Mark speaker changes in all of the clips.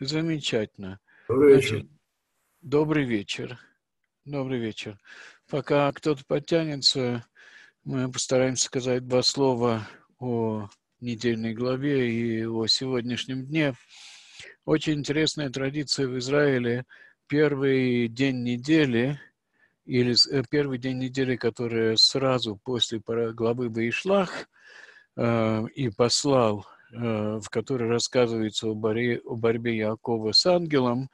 Speaker 1: Замечательно.
Speaker 2: Добрый вечер.
Speaker 1: Значит, добрый вечер. Добрый вечер. Пока кто-то подтянется, мы постараемся сказать два слова о недельной главе и о сегодняшнем дне. Очень интересная традиция в Израиле. Первый день недели, или э, первый день недели, который сразу после главы Баишлах э, и послал в которой рассказывается о борьбе, о борьбе Якова с ангелом,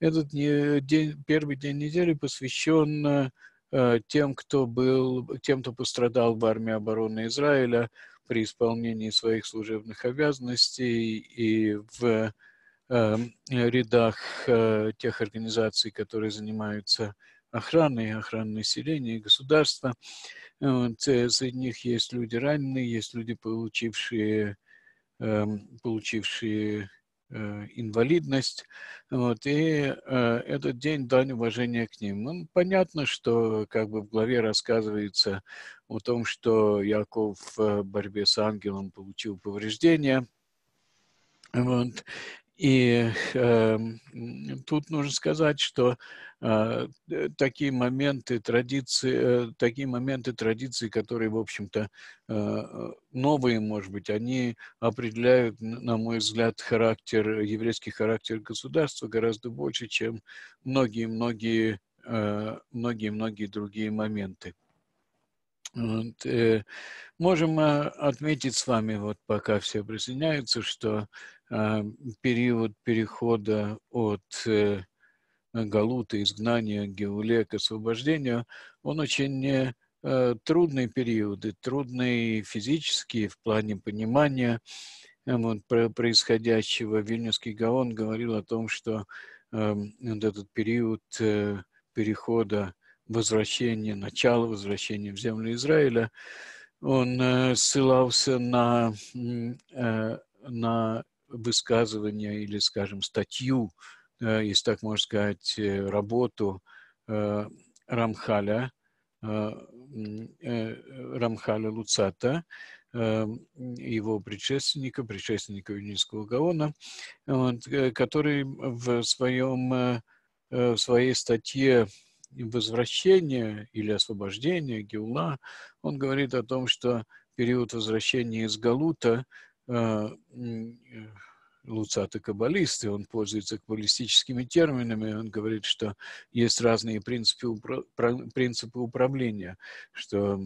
Speaker 1: этот день, первый день недели посвящен э, тем, кто был, тем, кто пострадал в армии обороны Израиля при исполнении своих служебных обязанностей и в э, рядах тех организаций, которые занимаются охраной, охраной населения и государства. Среди них есть люди раненые, есть люди, получившие получившие э, инвалидность. Вот, и э, этот день дань уважения к ним. Ну, понятно, что как бы в главе рассказывается о том, что Яков в борьбе с ангелом получил повреждения. Вот, и э, тут нужно сказать, что э, такие моменты традиции, э, такие моменты традиции, которые, в общем-то, э, новые, может быть, они определяют, на мой взгляд, характер, еврейский характер государства гораздо больше, чем многие-многие, э, многие-многие другие моменты. Вот, э, можем э, отметить с вами, вот пока все присоединяются, что период перехода от э, галута, изгнания, геуле к освобождению, он очень э, трудный период, и трудный физически в плане понимания э, вот, происходящего. Вильнюсский Гаон говорил о том, что э, вот этот период э, перехода возвращения, начала возвращения в землю Израиля, он э, ссылался на, э, на высказывание или, скажем, статью, э, если так можно сказать, работу Рамхаля, Рамхаля Луцата, его предшественника, предшественника Вильнюсского Гаона, который в, своем, в своей статье возвращения или освобождения, Геула, он говорит о том, что период возвращения из Галута э, Луцат и каббалист, и он пользуется каббалистическими терминами, он говорит, что есть разные принципы, принципы управления, что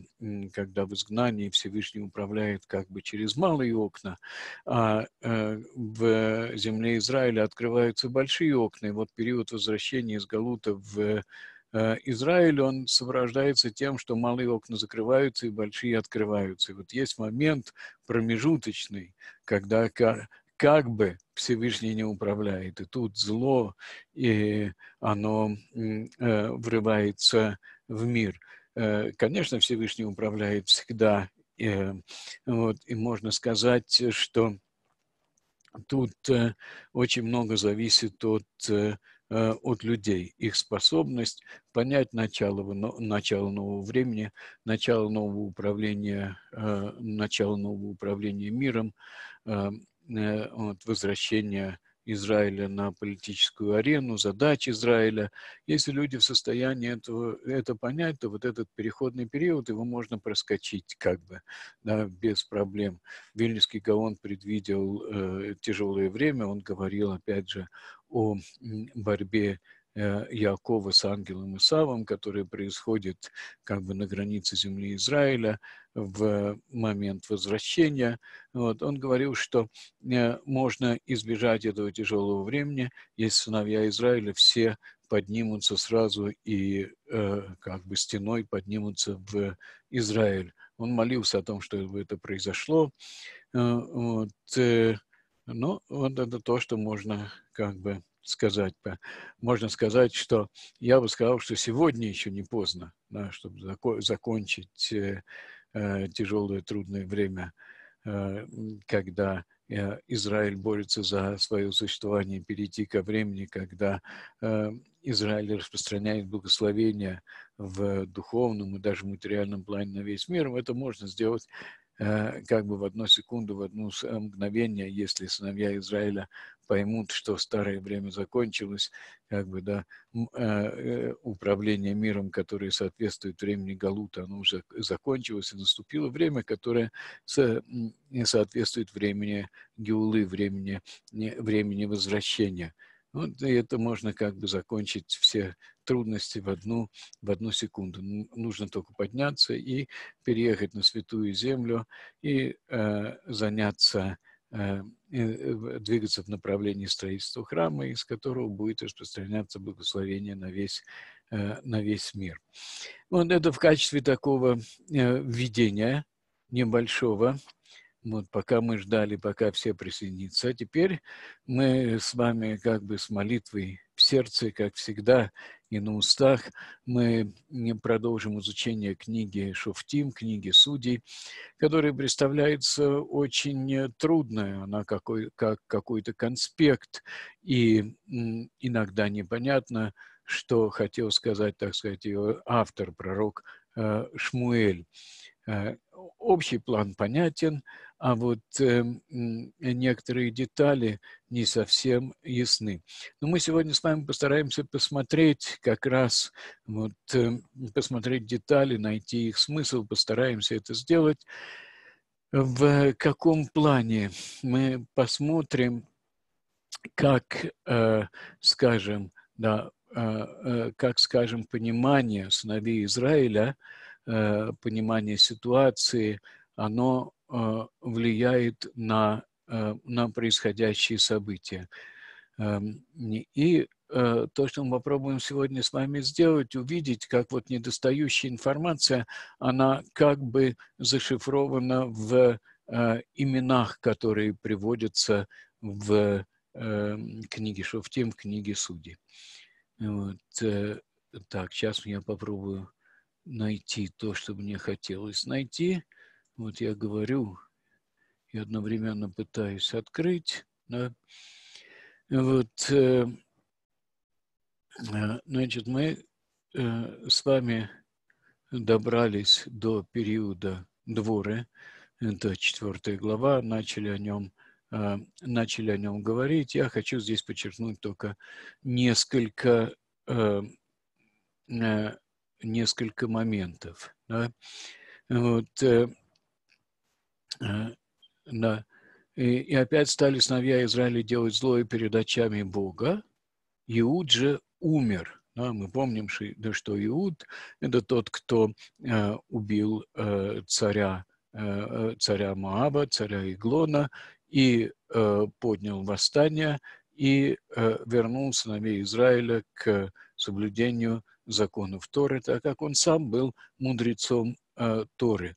Speaker 1: когда в изгнании Всевышний управляет как бы через малые окна, а э, в земле Израиля открываются большие окна, и вот период возвращения из Галута в Э, Израиль, он сопровождается тем, что малые окна закрываются и большие открываются. И вот есть момент промежуточный, когда как бы Всевышний не управляет, и тут зло, и оно э, врывается в мир. Э, конечно, Всевышний управляет всегда, вот, и можно сказать, что тут очень много зависит от Э, от людей, их способность понять начало, начало нового времени, начало нового управления, э, начало нового управления миром, э, вот, возвращение Израиля на политическую арену, задач Израиля. Если люди в состоянии этого, это понять, то вот этот переходный период, его можно проскочить как бы, да, без проблем. Вильнюсский Гаон предвидел э, тяжелое время, он говорил, опять же, о борьбе э, Якова с ангелом Исавом, который происходит как бы на границе земли Израиля в момент возвращения. Вот. Он говорил, что э, можно избежать этого тяжелого времени, если сыновья Израиля все поднимутся сразу и э, как бы стеной поднимутся в Израиль. Он молился о том, чтобы это произошло. Вот. Ну, вот это то, что можно как бы сказать. Можно сказать, что я бы сказал, что сегодня еще не поздно, да, чтобы зако- закончить э, э, тяжелое, трудное время, э, когда э, Израиль борется за свое существование, перейти ко времени, когда э, Израиль распространяет благословение в духовном и даже материальном плане на весь мир. Это можно сделать как бы в одну секунду, в одно мгновение, если сыновья Израиля поймут, что старое время закончилось, как бы, да, управление миром, которое соответствует времени Галута, оно уже закончилось, и наступило время, которое не соответствует времени Геулы, времени, времени возвращения. Вот, и это можно как бы закончить все трудности в одну, в одну секунду. Нужно только подняться и переехать на Святую Землю и э, заняться, э, двигаться в направлении строительства храма, из которого будет распространяться благословение на весь, э, на весь мир. Вот это в качестве такого э, введения небольшого вот пока мы ждали, пока все присоединятся. А теперь мы с вами как бы с молитвой в сердце, как всегда, и на устах, мы продолжим изучение книги Шуфтим, книги Судей, которая представляется очень трудной. Она какой, как какой-то конспект, и иногда непонятно, что хотел сказать, так сказать, ее автор, пророк э, Шмуэль. Э, общий план понятен, а вот э, некоторые детали не совсем ясны. Но мы сегодня с вами постараемся посмотреть как раз, вот, э, посмотреть детали, найти их смысл, постараемся это сделать. В каком плане мы посмотрим, как, э, скажем, да, э, э как, скажем, понимание сыновей Израиля, э, понимание ситуации, оно влияет на, э, на происходящие события. Эм, и э, то, что мы попробуем сегодня с вами сделать, увидеть, как вот недостающая информация, она как бы зашифрована в именах, которые приводятся в книге Шофтим, в книге Судей. Вот. Так, сейчас я попробую найти то, что мне хотелось найти. Вот я говорю и одновременно пытаюсь открыть. Да. Вот, э, э, значит, мы э, с вами добрались до периода дворы, это четвертая глава, начали о нем начали о нем говорить. Я хочу здесь подчеркнуть только несколько, несколько моментов. Да? Вот, да. И, и опять стали сыновья Израиля делать злое перед очами Бога. Иуд же умер. Да, мы помним, что, Иуд – это тот, кто э, убил э, царя, э, царя Моаба, царя Иглона, и э, поднял восстание, и э, вернул сыновей Израиля к соблюдению законов Торы, так как он сам был мудрецом э, Торы.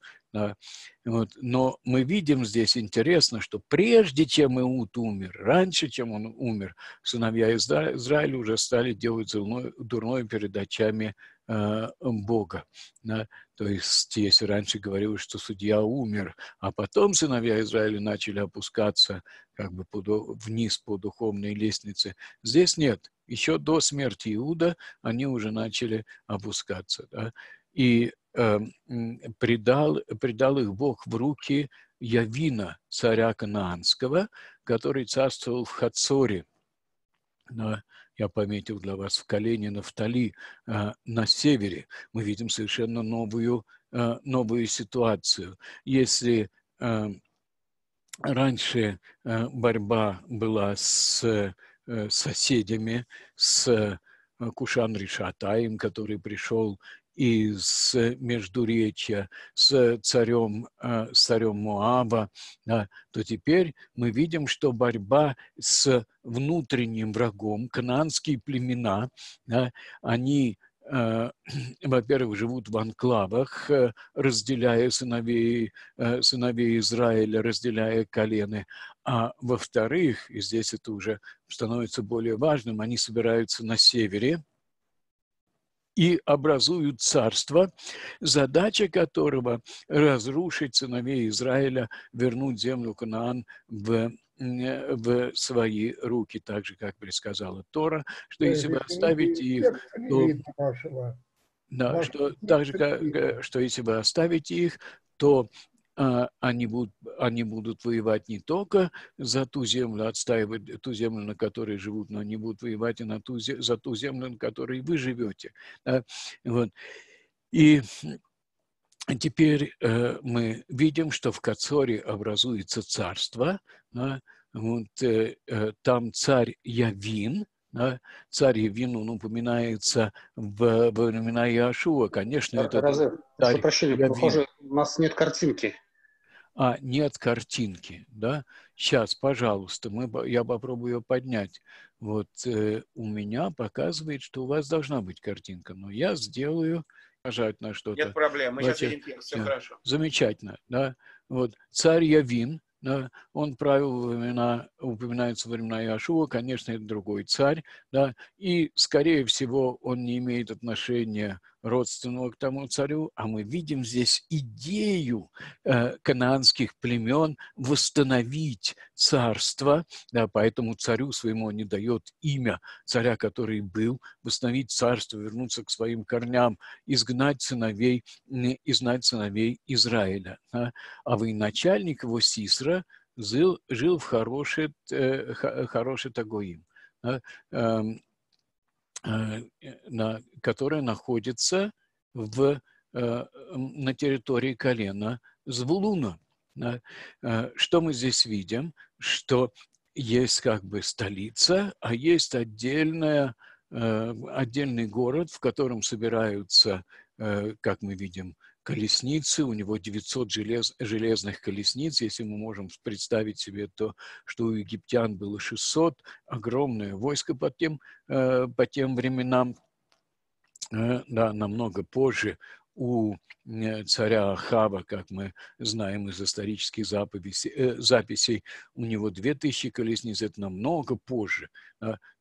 Speaker 1: Вот. Но мы видим здесь интересно, что прежде чем Иуд умер, раньше, чем он умер, сыновья Израиля уже стали делать дурное, дурное перед очами э, Бога. Да. То есть, если раньше говорилось, что судья умер, а потом сыновья Израиля начали опускаться как бы по, вниз по духовной лестнице, здесь нет. Еще до смерти Иуда они уже начали опускаться. Да. И Эм, предал, предал их Бог в руки Явина, царя Канаанского, который царствовал в Хацоре. На, я пометил для вас в колене Нафтали э, на севере. Мы видим совершенно новую, э, новую ситуацию. Если э, раньше борьба была с соседями, с Кушан Ришатаем, который пришел из Междуречья с царем, э, с царем Муаба, да, то теперь мы видим, что борьба с внутренним врагом, кананские племена, да, они э, во-первых, живут в анклавах, э, разделяя сыновей, сыновей Израиля, разделяя колены. А во-вторых, и здесь это уже становится более важным, они собираются на севере, и образуют царство, задача которого разрушить сыновей Израиля, вернуть землю Канаан в в свои руки, так же, как предсказала Тора, что если вы оставите их, то... Да, что, так же, как, что если вы оставите их, то они будут, они будут воевать не только за ту землю, отстаивать ту землю, на которой живут, но они будут воевать и на ту, за ту землю, на которой вы живете. Да? Вот. И теперь э, мы видим, что в Кацоре образуется царство. Да? Вот, э, э, там царь Явин, да? царь Явин, он упоминается в, во времена Иошуа. Конечно, это
Speaker 2: Разы, царь прощения, Явин. похоже, у нас нет картинки.
Speaker 1: А, нет картинки, да? Сейчас, пожалуйста, мы, я попробую ее поднять. Вот э, у меня показывает, что у вас должна быть картинка, но я сделаю нажать на что-то.
Speaker 2: Нет проблем, мы Давайте, сейчас видим текст, все хорошо.
Speaker 1: Замечательно, да. Вот царь Явин, да, он правил во времена, упоминается во времена Иошуа, конечно, это другой царь, да, и, скорее всего, он не имеет отношения родственного к тому царю, а мы видим здесь идею э, канаанских племен восстановить царство, да, поэтому царю своему не дает имя царя, который был, восстановить царство, вернуться к своим корням, изгнать сыновей, изгнать сыновей Израиля. Да. А военачальник его Сисра жил, жил в хороший, э, хороший Тагоим. Да. Э, на, которая находится в, э, на территории колена Звулуна. Э, что мы здесь видим? Что есть как бы столица, а есть отдельная, отдельный город, в котором собираются, как мы видим, колесницы, у него 900 желез, железных колесниц, если мы можем представить себе то, что у египтян было 600, огромное войско по тем, э, по тем временам, э, да, намного позже у э, царя Ахава, как мы знаем из исторических записей, э, записей, у него 2000 колесниц, это намного позже.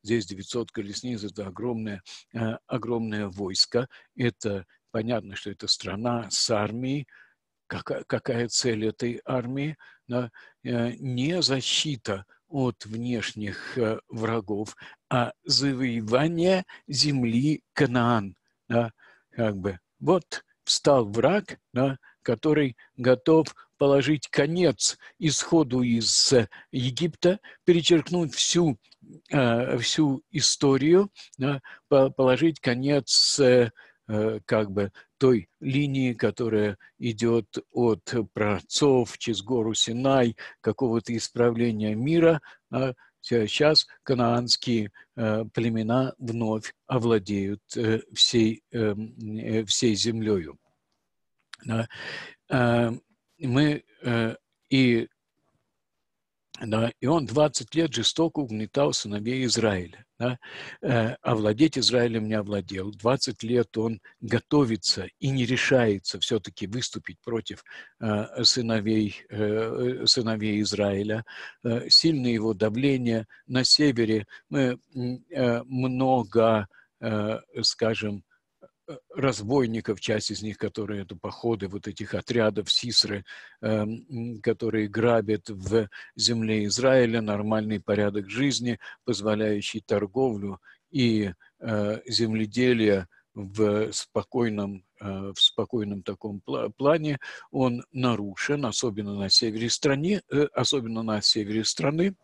Speaker 1: Здесь 900 колесниц, это огромное, э, огромное войско, это Понятно, что это страна с армией. Какая, какая цель этой армии? Да? Э, не защита от внешних э, врагов, а завоевание земли Канаан. Да? Как бы. Вот встал враг, да, который готов положить конец исходу из Египта, перечеркнуть всю, э, всю историю, да, положить конец Э, как бы той линии, которая идет от праотцов через гору Синай, какого-то исправления мира, а сейчас канаанские э, племена вновь овладеют э, всей, эм, всей землею. Мы и да, и он 20 лет жестоко угнетал сыновей Израиля. Да? Э, овладеть Израилем не овладел. 20 лет он готовится и не решается все-таки выступить против э, сыновей, э, сыновей Израиля. Э, сильное его давление на севере. Мы э, много, э, скажем, разбойников, часть из них, которые это походы вот этих отрядов Сисры, эм, которые грабят в земле Израиля нормальный порядок жизни, позволяющий торговлю и э, земледелие в спокойном, э, в спокойном таком плане, он нарушен, особенно на севере страны, э, особенно на севере страны.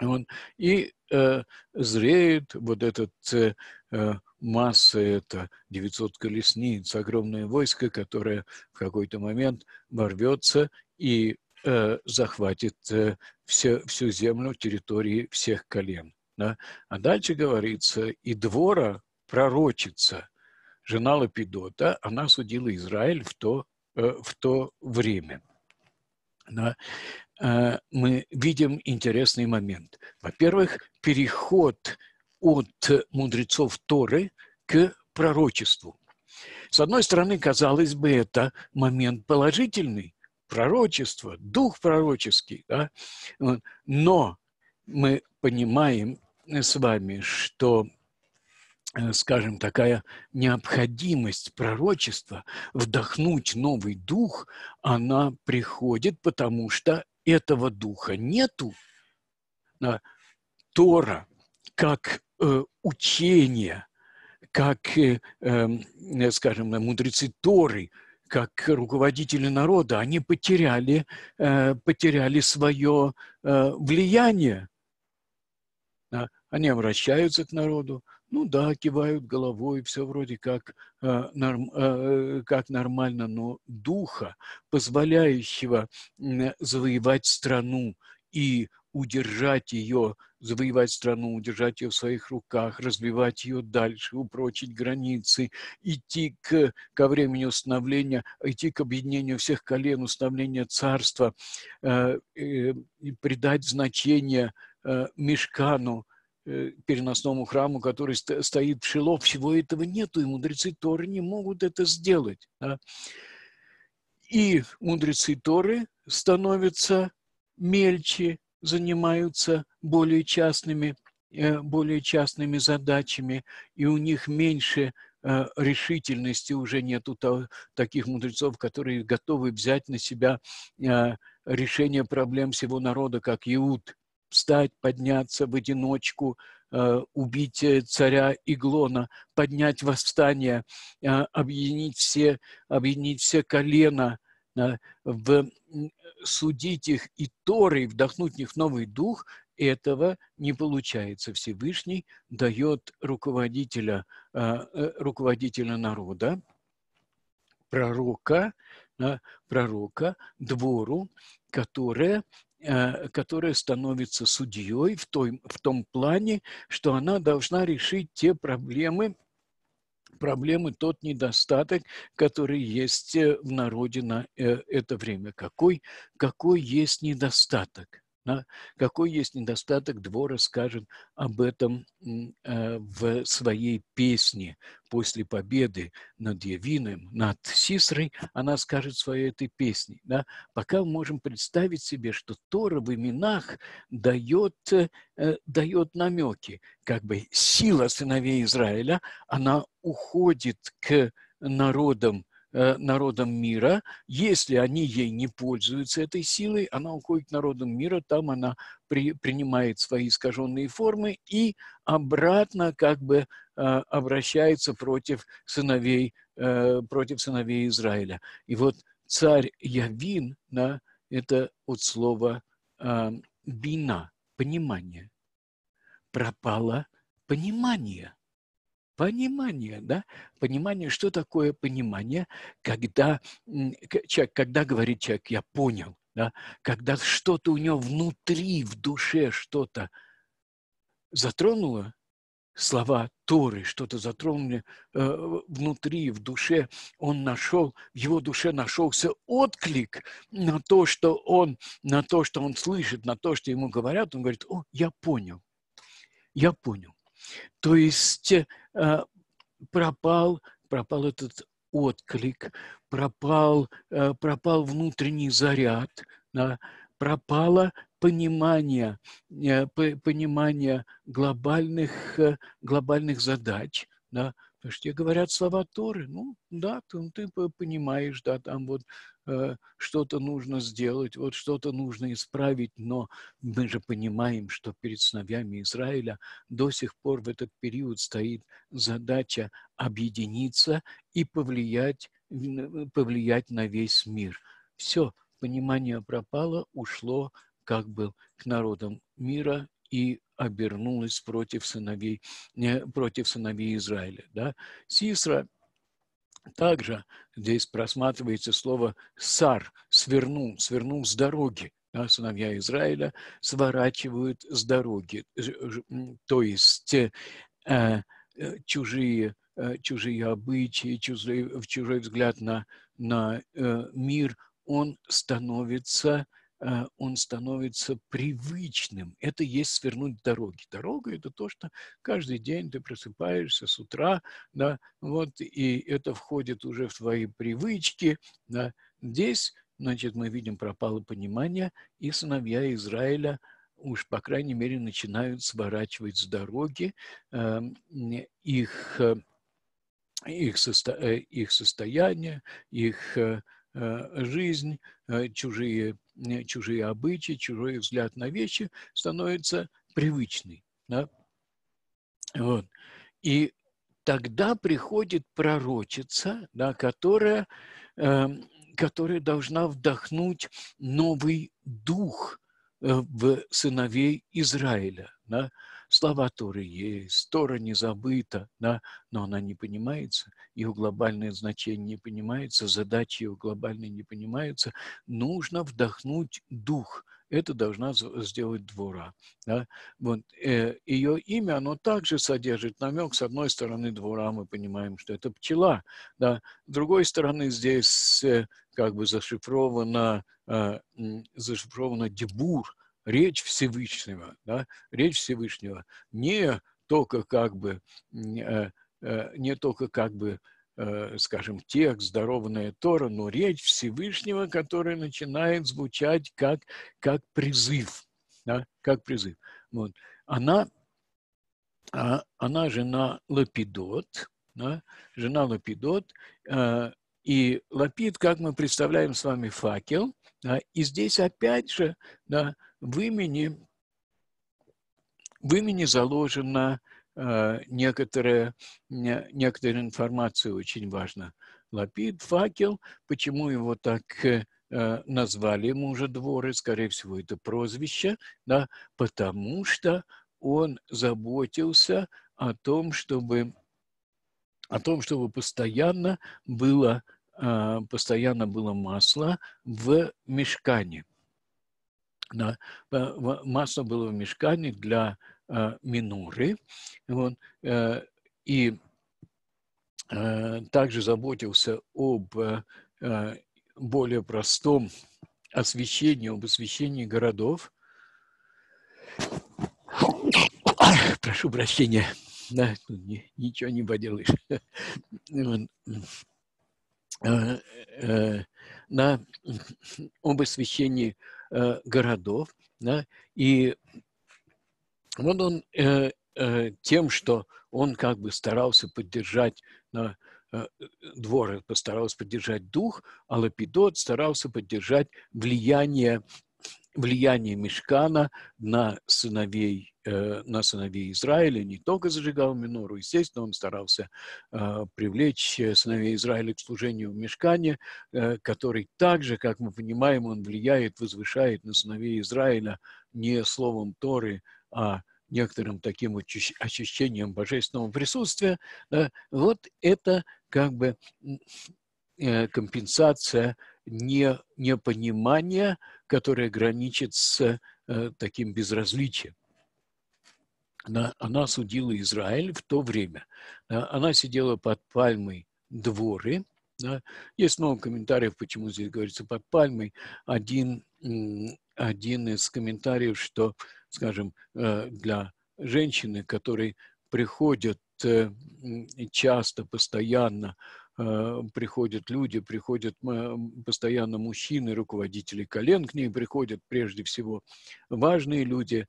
Speaker 1: Он, и э, зреет вот этот э, масса это 900 колесниц, огромное войско, которое в какой-то момент ворвется и э, захватит э, все, всю землю территории всех колен. Да? А дальше говорится, и двора пророчица, жена Лапидота, она судила Израиль в то, э, в то время. Да? Э, мы видим интересный момент. Во-первых, переход от мудрецов Торы к пророчеству. С одной стороны, казалось бы, это момент положительный, пророчество, дух пророческий, да? но мы понимаем с вами, что э, скажем, такая необходимость пророчества, вдохнуть новый дух, она приходит, потому что этого духа нету. Тора, как э, учение, как, э, эм, э, скажем, мудрецы Торы как руководители народа, они потеряли, потеряли свое влияние. Они обращаются к народу, ну да, кивают головой, все вроде как, как нормально, но духа, позволяющего завоевать страну и удержать ее, завоевать страну, удержать ее в своих руках, развивать ее дальше, упрочить границы, идти к, ко времени установления, идти к объединению всех колен, установления царства, э, э, придать значение э, Мешкану, э, переносному храму, который стоит в Шило, всего этого нету, и мудрецы Торы не могут это сделать. Да? И мудрецы Торы становятся мельче, занимаются более частными, э, более частными задачами, и у них меньше э, решительности, уже нету таких мудрецов, которые готовы взять на себя э, решение проблем всего народа, как Иуд, встать, подняться в одиночку, убить царя Иглона, поднять восстание, объединить все, объединить все колена в судить их и Торой вдохнуть в них новый дух, этого не получается. Всевышний дает руководителя, а, э, руководителя народа, пророка, пророка, двору, которая, которая становится судьей в том, в том плане, что она должна решить те проблемы, проблемы, тот недостаток, который есть э, в народе на э, это время. Какой, какой есть недостаток? Да? Какой есть недостаток, двор скажет об этом э, в своей песне после победы над Явиным, над Сисрой, она скажет своей этой песне. Да? Пока мы можем представить себе, что Тора в именах дает, э, дает намеки, как бы сила сыновей Израиля, она уходит к народам Э, народам мира. Если они ей не пользуются этой силой, она уходит к народам мира, там она при, принимает свои искаженные формы и обратно как бы э, обращается против сыновей, э, против сыновей Израиля. И вот царь Явин, да, это от слова бина, понимание. Пропало понимание понимание, да, понимание, что такое понимание, когда человек, когда говорит человек, я понял, да, когда что-то у него внутри, в душе что-то затронуло, слова Торы, что-то затронули э, внутри, в душе, он нашел, в его душе нашелся отклик на то, что он, на то, что он слышит, на то, что ему говорят, он говорит, о, я понял, я понял. То есть э, пропал, пропал этот отклик, пропал, э, пропал внутренний заряд, да, пропало понимание, э, понимание глобальных, глобальных задач, да, Потому что тебе говорят слова Торы, ну да, ты, ты понимаешь, да, там вот э, что-то нужно сделать, вот что-то нужно исправить, но мы же понимаем, что перед сыновьями Израиля до сих пор в этот период стоит задача объединиться и повлиять, повлиять на весь мир. Все, понимание пропало, ушло как бы к народам мира и обернулась против сыновей, против сыновей Израиля. Да? Сисра также здесь просматривается слово «сар», «свернул», «свернул с дороги». Да, сыновья Израиля сворачивают с дороги, то есть э, э, чужие, э, чужие обычаи, чужой, чужой взгляд на, на э, мир, он становится он становится привычным. Это есть свернуть дороги. Дорога – это то, что каждый день ты просыпаешься с утра, да, вот, и это входит уже в твои привычки. Да. Здесь, значит, мы видим пропало понимание, и сыновья Израиля уж, по крайней мере, начинают сворачивать с дороги. Эм, их, э, их, состо, э, их состояние, их жизнь, чужие чужие обычаи, чужой взгляд на вещи становится привычный. Да? Вот. И тогда приходит пророчица, да, которая, которая должна вдохнуть новый дух в сыновей Израиля. Да? Слова Торы есть, Тора не забыта, да, но она не понимается, ее глобальное значение не понимается, задачи ее глобальные не понимаются. Нужно вдохнуть дух. Это должна сделать двора. Да? Вот, э, ее имя, оно также содержит намек. С одной стороны, двора мы понимаем, что это пчела. Да? С другой стороны, здесь э, как бы зашифровано, э, зашифровано дебур, речь Всевышнего, да, речь Всевышнего не только как бы, э, э, не только как бы, э, скажем, текст, здоровная Тора, но речь Всевышнего, которая начинает звучать как, как призыв, да, как призыв. Вот. Она, а, она жена Лапидот, да, жена Лапидот, и Лапид, как мы представляем с вами, факел, да, и здесь опять же, да, в имени, в имени заложена э, некоторая, не, некоторая информация очень важна. Лапид, факел, почему его так э, назвали ему уже дворы, скорее всего, это прозвище, да, потому что он заботился о том, чтобы о том, чтобы постоянно было, э, постоянно было масло в мешкане. Да, масло было в мешкане для э, миноры. Вот, э, и э, также заботился об э, более простом освещении, об освещении городов. Прошу прощения, да, ничего не поделаешь. Э, э, на, об освещении э, городов. Да, и вот он тем, что он как бы старался поддержать на двор постарался поддержать дух, а Лапидот старался поддержать влияние влияние Мешкана на сыновей, э, на сыновей Израиля, не только зажигал минору, естественно, он старался э, привлечь сыновей Израиля к служению в Мешкане, э, который также, как мы понимаем, он влияет, возвышает на сыновей Израиля не словом Торы, а некоторым таким ощущением божественного присутствия, да, вот это как бы компенсация не, непонимания, которое граничит с э, таким безразличием. Она, она судила Израиль в то время. Она сидела под пальмой дворы. Да. Есть много комментариев, почему здесь говорится под пальмой. Один, один из комментариев, что, скажем, э, для женщины, которые приходят э, часто, постоянно Э, приходят люди, приходят постоянно мужчины, руководители колен к ней приходят, прежде всего важные люди,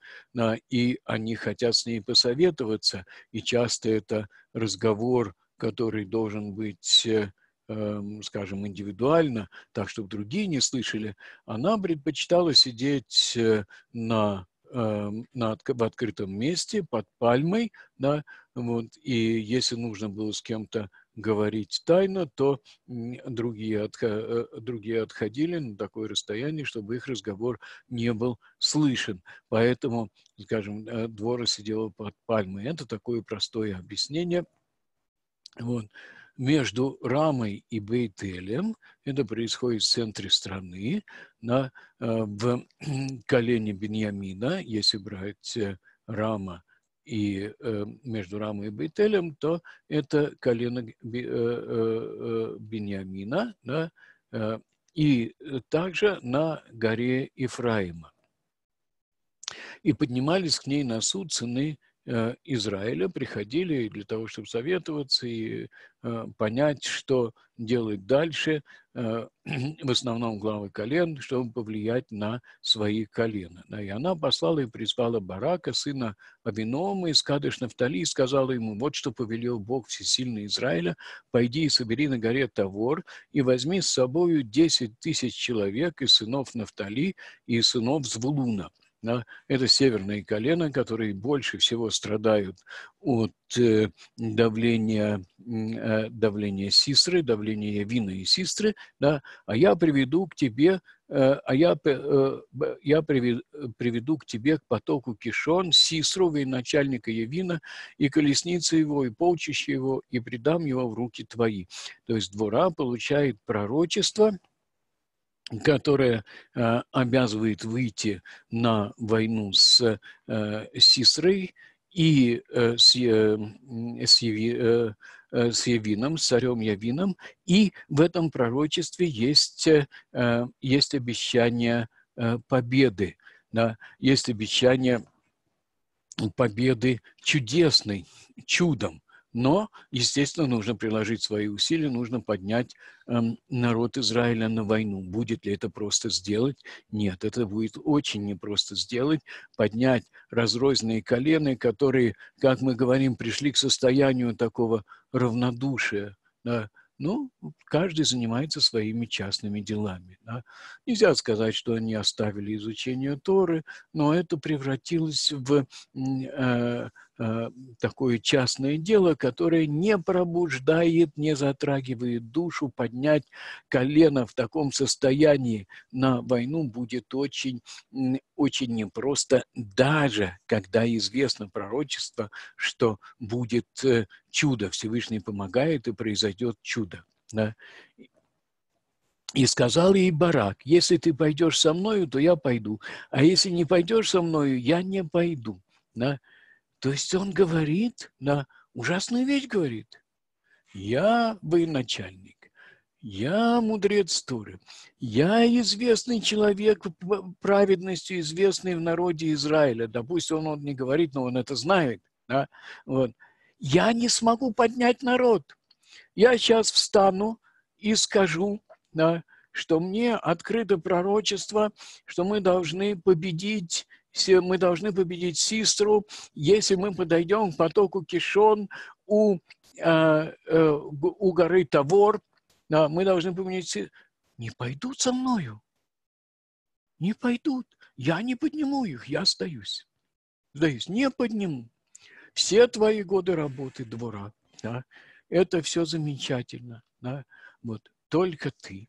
Speaker 1: и они хотят с ней посоветоваться, и часто это разговор, который должен быть э, эм, скажем, индивидуально, так, чтобы другие не слышали, она предпочитала сидеть э, на, эм, на, в открытом месте под пальмой, да, вот, и если нужно было с кем-то говорить тайно, то другие, э, другие отходили на такое расстояние, чтобы их разговор не был слышен. Поэтому, скажем, э, двора сидела под пальмой. Это такое простое объяснение. Вот. Между Рамой и Бейтелем, это происходит в центре страны, на, э, в колене Беньямина, если брать Рама – и э, между Рамой и Бейтелем, то это колено э, э, Бениамина, да, и также на горе Ифраима. И поднимались к ней на суд сыны Израиля, приходили для того, чтобы советоваться и понять, что делать дальше, Э, в основном главы колен, чтобы повлиять на свои колена. И она послала и призвала Барака, сына Авинома из Кадыш Нафтали, и сказала ему, вот что повелел Бог Всесильный Израиля, пойди и собери на горе Тавор, и возьми с собою десять тысяч человек из сынов Нафтали и сынов Звулуна. Да? Это северные колена, которые больше всего страдают от э, давления, э, давления систры, давления вина и систры, да? а я приведу к тебе э, а я, э, я приведу, приведу к тебе к потоку Кишон, Сисру, начальника Явина, и колесницы его, и полчища его, и предам его в руки твои. То есть двора получает пророчество – которая э, обязывает выйти на войну с э, Сисрой и э, с, э, с, с Явином, с царем Явином, и в этом пророчестве есть, есть обещание победы, да, есть обещание победы чудесной, чудом. Но, естественно, нужно приложить свои усилия, нужно поднять э, народ Израиля на войну. Будет ли это просто сделать? Нет, это будет очень непросто сделать. Поднять разрозненные колена, которые, как мы говорим, пришли к состоянию такого равнодушия, да, ну, каждый занимается своими частными делами. Да. Нельзя сказать, что они оставили изучение Торы, но это превратилось в э, такое частное дело, которое не пробуждает, не затрагивает душу. Поднять колено в таком состоянии на войну будет очень, очень непросто, даже когда известно пророчество, что будет э, чудо, Всевышний помогает, и произойдет чудо. Да? И сказал ей Барак, если ты пойдешь со мною, то я пойду, а если не пойдешь со мною, я не пойду. Да? То есть он говорит, да, ужасную вещь говорит. Я военачальник, я мудрец Торы, я известный человек праведностью, известный в народе Израиля. Допустим, он, он не говорит, но он это знает. Да? Вот я не смогу поднять народ. Я сейчас встану и скажу, да, что мне открыто пророчество, что мы должны победить мы должны победить Систру, если мы подойдем к потоку Кишон у, э, э, у горы Тавор, да, мы должны победить Не пойдут со мною. Не пойдут. Я не подниму их, я остаюсь. Сдаюсь, не подниму все твои годы работы двора, да, это все замечательно, да, вот, только ты,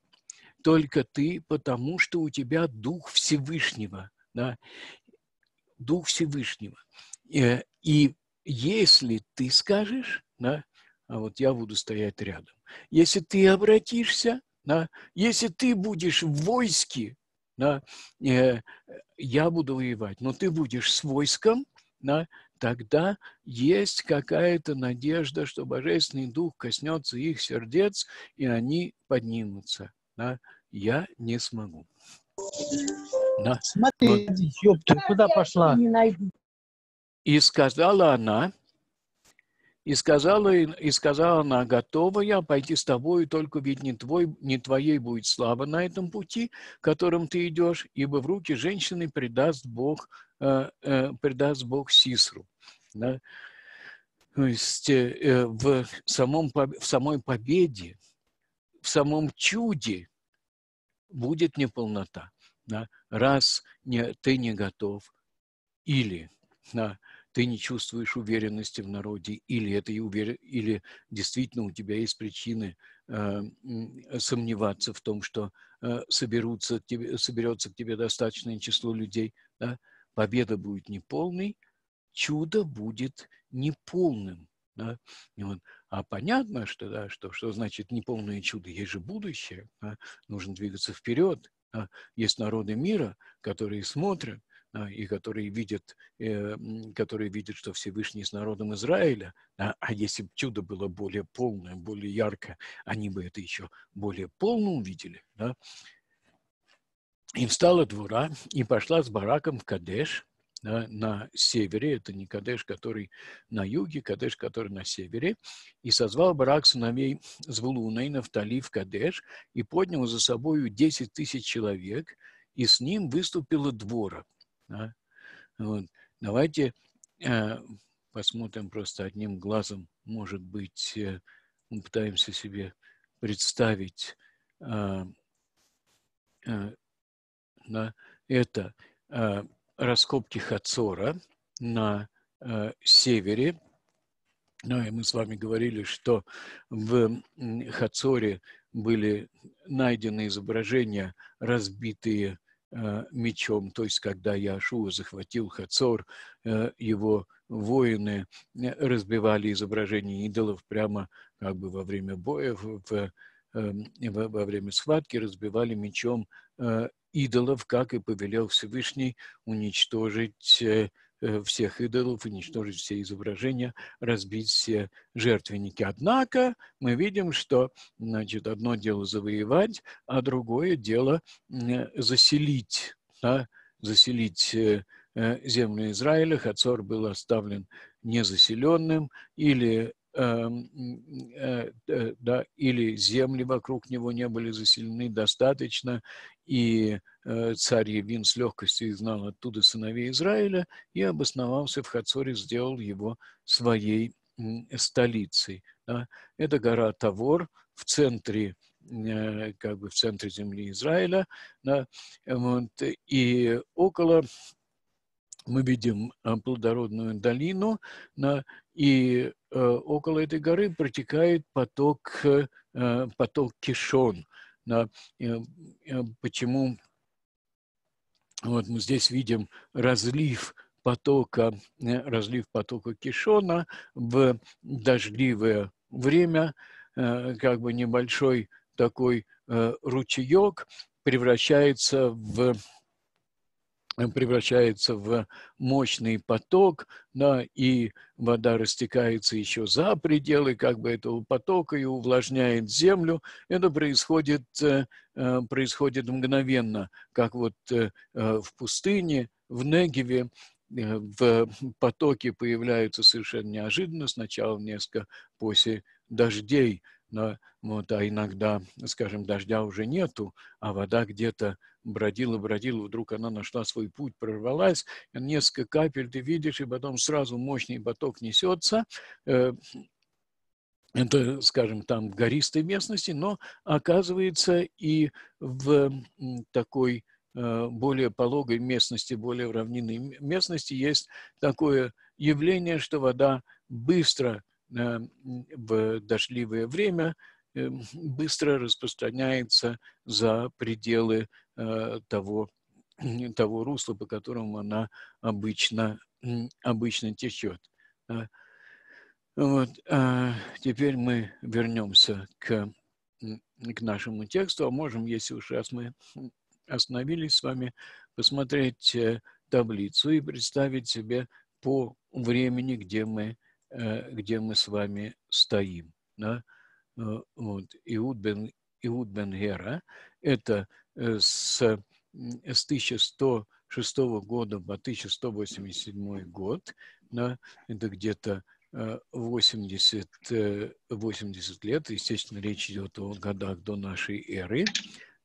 Speaker 1: только ты, потому что у тебя Дух Всевышнего, да, Дух Всевышнего. Э, и если ты скажешь, да, а вот я буду стоять рядом, если ты обратишься, да, если ты будешь в войске, да, э, я буду воевать, но ты будешь с войском, да, тогда есть какая-то надежда, что Божественный Дух коснется их сердец, и они поднимутся. Да? Я не смогу.
Speaker 3: Да. Смотри, ёпта, куда пошла?
Speaker 1: И сказала она, и сказала, и сказала она, готова я пойти с тобой, только ведь не, твой, не твоей будет слава на этом пути, которым ты идешь, ибо в руки женщины предаст Бог, э, э, предаст Бог Сисру. Да? То есть э, в, самом, в самой победе, в самом чуде будет неполнота. Да? Раз не, ты не готов, или да, ты не чувствуешь уверенности в народе, или это и увер... или действительно у тебя есть причины э, сомневаться в том, что э, соберутся тебе, соберется к тебе достаточное число людей, да? победа будет неполной, чудо будет неполным. Да? вот. А понятно, что, да, что, что значит неполное чудо? Есть же будущее, да? нужно двигаться вперед. Да? Есть народы мира, которые смотрят, и которые видят, э, которые видят, что Всевышний с народом Израиля, а если бы чудо было более полное, более яркое, они бы это еще более полно увидели. Да? И встала двора и пошла с бараком в Кадеш, да, на севере, это не Кадеш, который на юге, Кадеш, который на севере, и созвал барак сыновей Звулуна и Нафтали в Кадеш, и поднял за собою 10 тысяч человек, и с ним выступила двора. Да? Вот. Давайте э, посмотрим просто одним глазом, может быть, э, мы пытаемся себе представить э, э, да, это. Э, раскопки Хацора на севере. Ну, и мы с вами говорили, что в Хацоре были найдены изображения, разбитые мечом, то есть когда Яшуа захватил Хацор, его воины разбивали изображения идолов прямо как бы во время боя, в, во время схватки разбивали мечом идолов, как и повелел Всевышний уничтожить э, э, всех идолов, уничтожить все изображения, разбить все жертвенники. Однако мы видим, что значит, одно дело завоевать, а другое дело заселить, да, заселить э, землю Израиля. Хацор был оставлен незаселенным или э, э, да, или земли вокруг него не были заселены достаточно, и э, царь Евин с легкостью изгнал оттуда сыновей Израиля и обосновался в Хацоре, сделал его своей столицей. Да. Это гора Тавор в центре как бы в центре земли Израиля, да, вот, и около мы видим плодородную долину, да, и э, около этой горы протекает поток, э, поток Кишон. Да. Э, почему вот мы здесь видим разлив потока, разлив потока Кишона в дождливое время, как бы небольшой такой ручеек превращается в превращается в мощный поток, да, и вода растекается еще за пределы как бы этого потока и увлажняет землю. Это происходит, э, э, происходит мгновенно, как вот э, в пустыне, в Негеве, в потоке появляются совершенно неожиданно, сначала несколько после дождей, но, вот, а иногда, скажем, дождя уже нету, а вода где-то бродила, бродила, вдруг она нашла свой путь, прорвалась, несколько капель ты видишь, и потом сразу мощный поток несется. Э, это, скажем, там в гористой местности, но оказывается и в такой э, более пологой местности, более равнинной местности есть такое явление, что вода быстро в дождливое время быстро распространяется за пределы Э, того, того русла, по которому она обычно, обычно течет. Вот. А теперь мы вернемся к, к нашему тексту, а можем, если уж раз мы остановились с вами, посмотреть э, таблицу и представить себе по времени, где мы, э, где мы с вами стоим. Да? Вот. Иуд бен, Иуд бен Гера – это Э, с, с 1106 года по 1187 год, да, это где-то 80, э, 80 э, лет, естественно, речь идет о годах до нашей эры.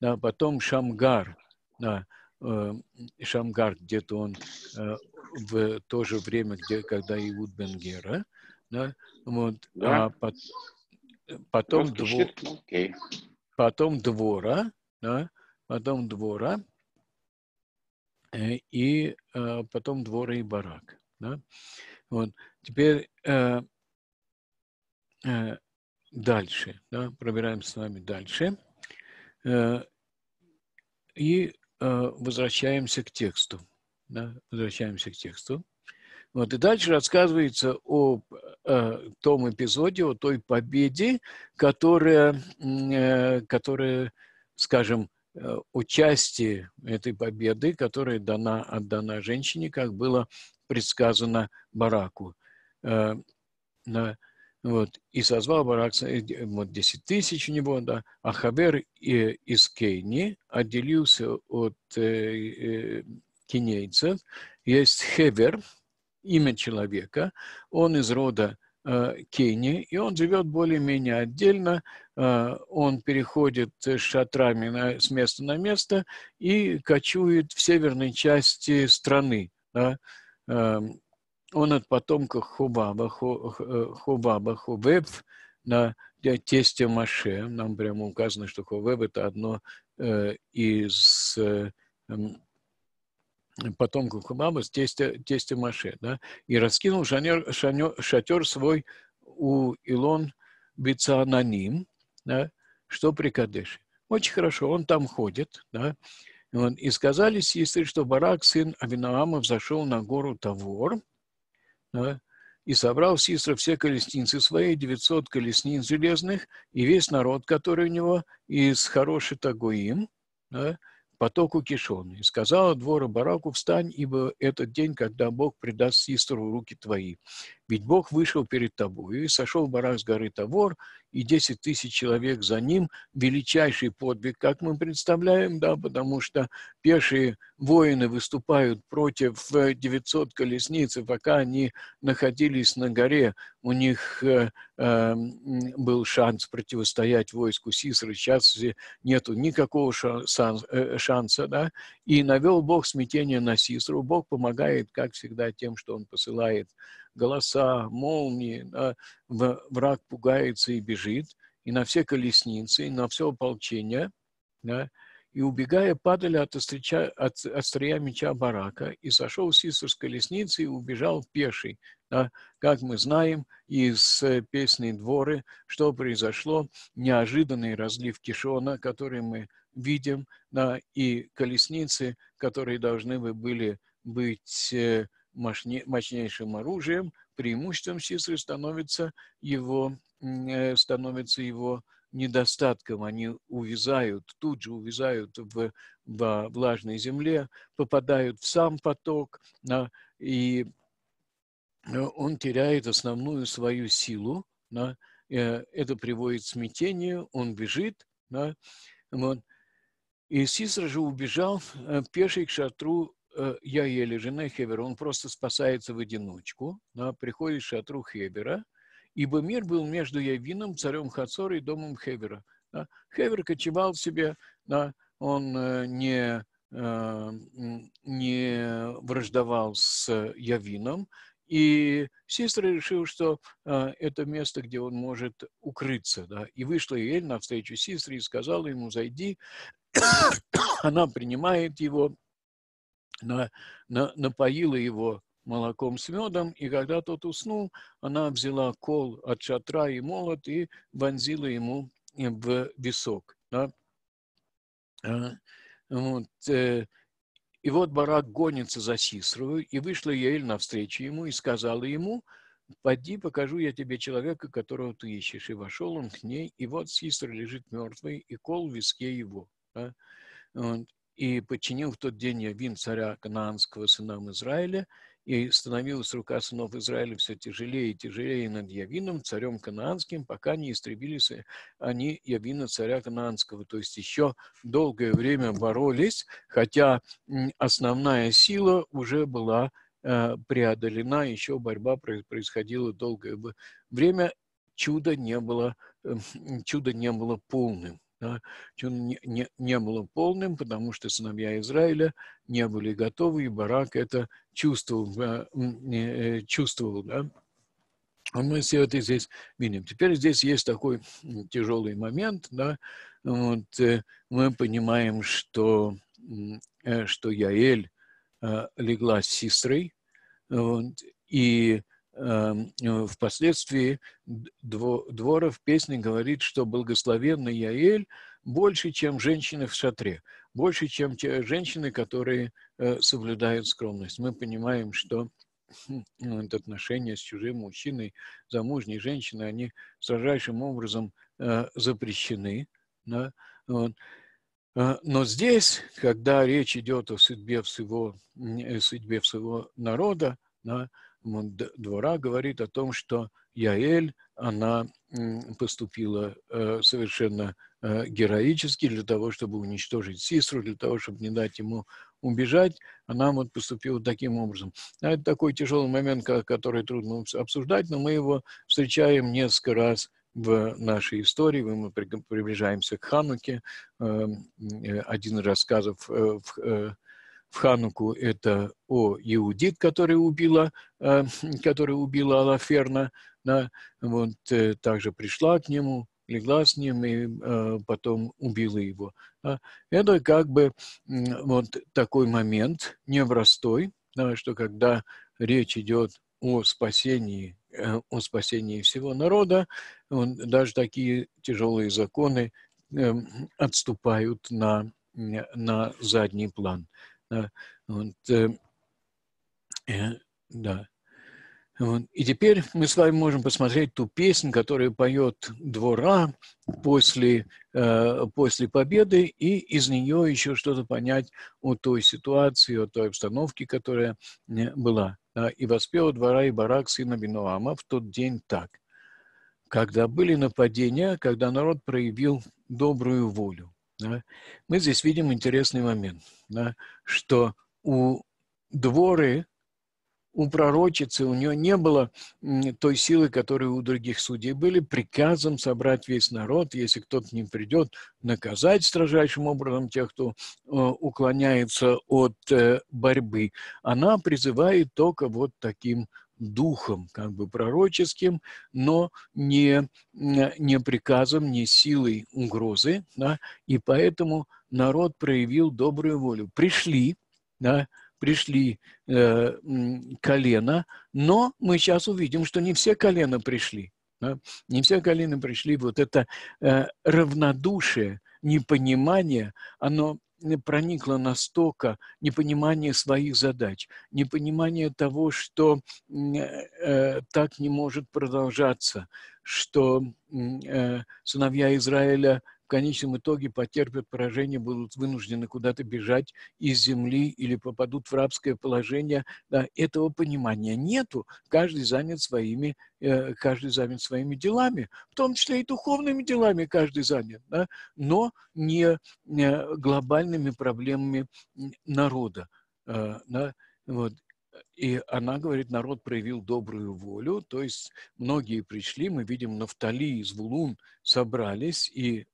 Speaker 1: Да, потом Шамгар, да, Шамгар, где-то он в то же время, где, когда Иуд Бенгера, да, вот, да. а по, потом, двор, потом Двора, да, потом двора, э, и э, потом двора и барак. Да? Вот. Теперь э, дальше, да, пробираем с вами дальше. И возвращаемся к тексту. Да, возвращаемся к тексту. Вот, и дальше рассказывается о, о том эпизоде, о той победе, которая, которая скажем, Э, участие этой победы, которая дана, отдана женщине, как было предсказано Бараку. Э, вот, и созвал Барак э, вот, 10 тысяч у него, да, а Хавер из Кейни отделился от э, кинейцев. Есть Хевер, имя человека, он из рода Э, Кении, и он живет более-менее отдельно, э, он переходит шатрами на, с места на место и кочует в северной части страны. Да? Эм, он от потомков Хубаба, Хубаба, Хубеб, на тесте Маше. Нам прямо указано, что Хубеб – это одно э, из потомков Хабаба, тестя, тестя Маше, да, и раскинул шанер, шанер, шатер свой у Илон Бицананим, да, что при Кадеше. Очень хорошо, он там ходит, да, и сказали сестры, что Барак, сын Авинаама, взошел на гору Тавор, да, и собрал Сисра все колесницы свои, 900 колесниц железных, и весь народ, который у него, из хорошей Тагуим, да, Кишон. И сказала двора Бараку, встань, ибо этот день, когда Бог предаст Систеру в руки твои. Ведь Бог вышел перед тобой, и сошел Барак с горы Тавор, и 10 тысяч человек за ним, величайший подвиг, как мы представляем, да, потому что пешие воины выступают против 900 колесниц, и пока они находились на горе, у них э, э, был шанс противостоять войску Сисры, сейчас нету никакого э, шанса, да, и навел Бог смятение на Сисру, Бог помогает, как всегда, тем, что Он посылает голоса, молнии, да, враг пугается и бежит, и на все колесницы, и на все ополчение, да, и убегая, падали от, острича, от острия меча барака, и сошел Сису с колесницы и убежал пеший. Да, как мы знаем из э, песни «Дворы», что произошло, неожиданный разлив Кишона, который мы видим, да, и колесницы, которые должны были быть э, мощнейшим оружием, преимуществом Сисры становится его, э, становится его недостатком. Они увязают, тут же увязают в, в влажной земле, попадают в сам поток, да, и э, он теряет основную свою силу. Э, это приводит к смятению, он бежит. Вот. И Сисра же убежал пеший к шатру я еле жена Хевера, он просто спасается в одиночку, да, приходит шатру Хевера, ибо мир был между Явином, царем Хацора и домом Хевера. Да. Хевер кочевал себе, да, он э, не, э, не враждовал с Явином, и сестра решила, что э, это место, где он может укрыться. Да. И вышла Иель навстречу сестре и сказала ему, зайди. Она принимает его, на, на, напоила его молоком с медом, и когда тот уснул, она взяла кол от шатра и молот и вонзила ему в висок. Да? А, вот, э, и вот Барак гонится за Сисрою, и вышла Яэль навстречу ему и сказала ему, «Поди, покажу я тебе человека, которого ты ищешь». И вошел он к ней, и вот Сисра лежит мертвый, и кол в виске его. Да? Вот и подчинил в тот день Явин царя Канаанского сынам Израиля, и становилась рука сынов Израиля все тяжелее и тяжелее над Явином, царем Канаанским, пока не истребились они Явина царя Канаанского. То есть еще долгое время боролись, хотя основная сила уже была э, преодолена, еще борьба происходила долгое время, чудо не было, э, чудо не было полным да, не, не, не было полным, потому что сыновья Израиля не были готовы, и Барак это чувствовал, э, э, чувствовал да. А мы все это здесь видим. Теперь здесь есть такой тяжелый момент, да, вот, э, мы понимаем, что, что Яэль легла с сестрой, вот, и впоследствии Дворов в говорит, что благословенный Яэль больше, чем женщины в шатре, больше, чем те женщины, которые э, соблюдают скромность. Мы понимаем, что ну, это отношения с чужим мужчиной, замужней женщиной, они строжайшим образом э, запрещены. Да? Вот. Но здесь, когда речь идет о судьбе всего, судьбе всего народа, да, двора говорит о том, что Яэль, она поступила э, совершенно э, героически для того, чтобы уничтожить Сисру, для того, чтобы не дать ему убежать, она вот поступила таким образом. А это такой тяжелый момент, который трудно обсуждать, но мы его встречаем несколько раз в нашей истории. Мы приближаемся к Хануке. Эм, э, один из рассказов в Хануку это о Иудит, которая убила, э, которая убила Алаферна, да, вот, э, также пришла к нему легла с ним и э, потом убила его. Да? Это как бы вот такой момент непростой, да, что когда речь идет о спасении, э, о спасении всего народа, он, даже такие тяжелые законы э, отступают на, на задний план. Да. Вот, э, э, да. И теперь мы с вами можем посмотреть ту песнь, которую поет двора после, э, после победы, и из нее еще что-то понять о той ситуации, о той обстановке, которая э, была. И воспел двора и барак сына Бинуама в тот день так. Когда были нападения, когда народ проявил добрую волю. Да, мы здесь видим интересный момент, да, что у дворы у пророчицы, у нее не было той силы, которая у других судей были, приказом собрать весь народ, если кто-то не придет, наказать строжайшим образом тех, кто э, уклоняется от э, борьбы. Она призывает только вот таким духом, как бы пророческим, но не, не приказом, не силой угрозы, да, и поэтому народ проявил добрую волю. Пришли, да, пришли э, колено, но мы сейчас увидим, что не все колена пришли. Да? Не все колена пришли. Вот это э, равнодушие, непонимание, оно проникло настолько непонимание своих задач, непонимание того, что э, так не может продолжаться, что э, сыновья Израиля конечном итоге потерпят поражение, будут вынуждены куда-то бежать из земли или попадут в рабское положение. Да, этого понимания нету. Каждый занят своими, э, каждый занят своими делами, в том числе и духовными делами каждый занят, да, но не глобальными проблемами народа. Э, да, вот. И она говорит, народ проявил добрую волю, то есть многие пришли, мы видим, Нафтали и Звулун собрались, и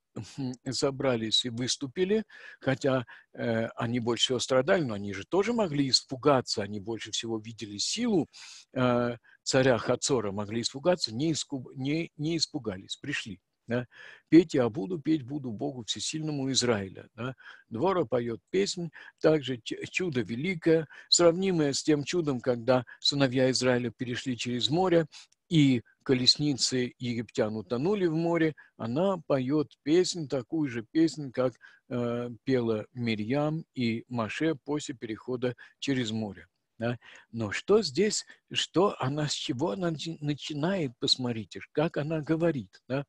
Speaker 1: собрались и выступили, хотя э, они больше всего страдали, но они же тоже могли испугаться, они больше всего видели силу э, царя Хацора, могли испугаться, не, иску, не, не испугались, пришли. Да? «Петь я буду, петь буду Богу Всесильному Израиля». Да? Двора поет песнь, также чудо великое, сравнимое с тем чудом, когда сыновья Израиля перешли через море, и колесницы египтян утонули в море, она поет песнь, такую же песнь, как э, пела Мирьям и Маше после перехода через море. Да? Но что здесь, что она, с чего она начинает, посмотрите, как она говорит. Да?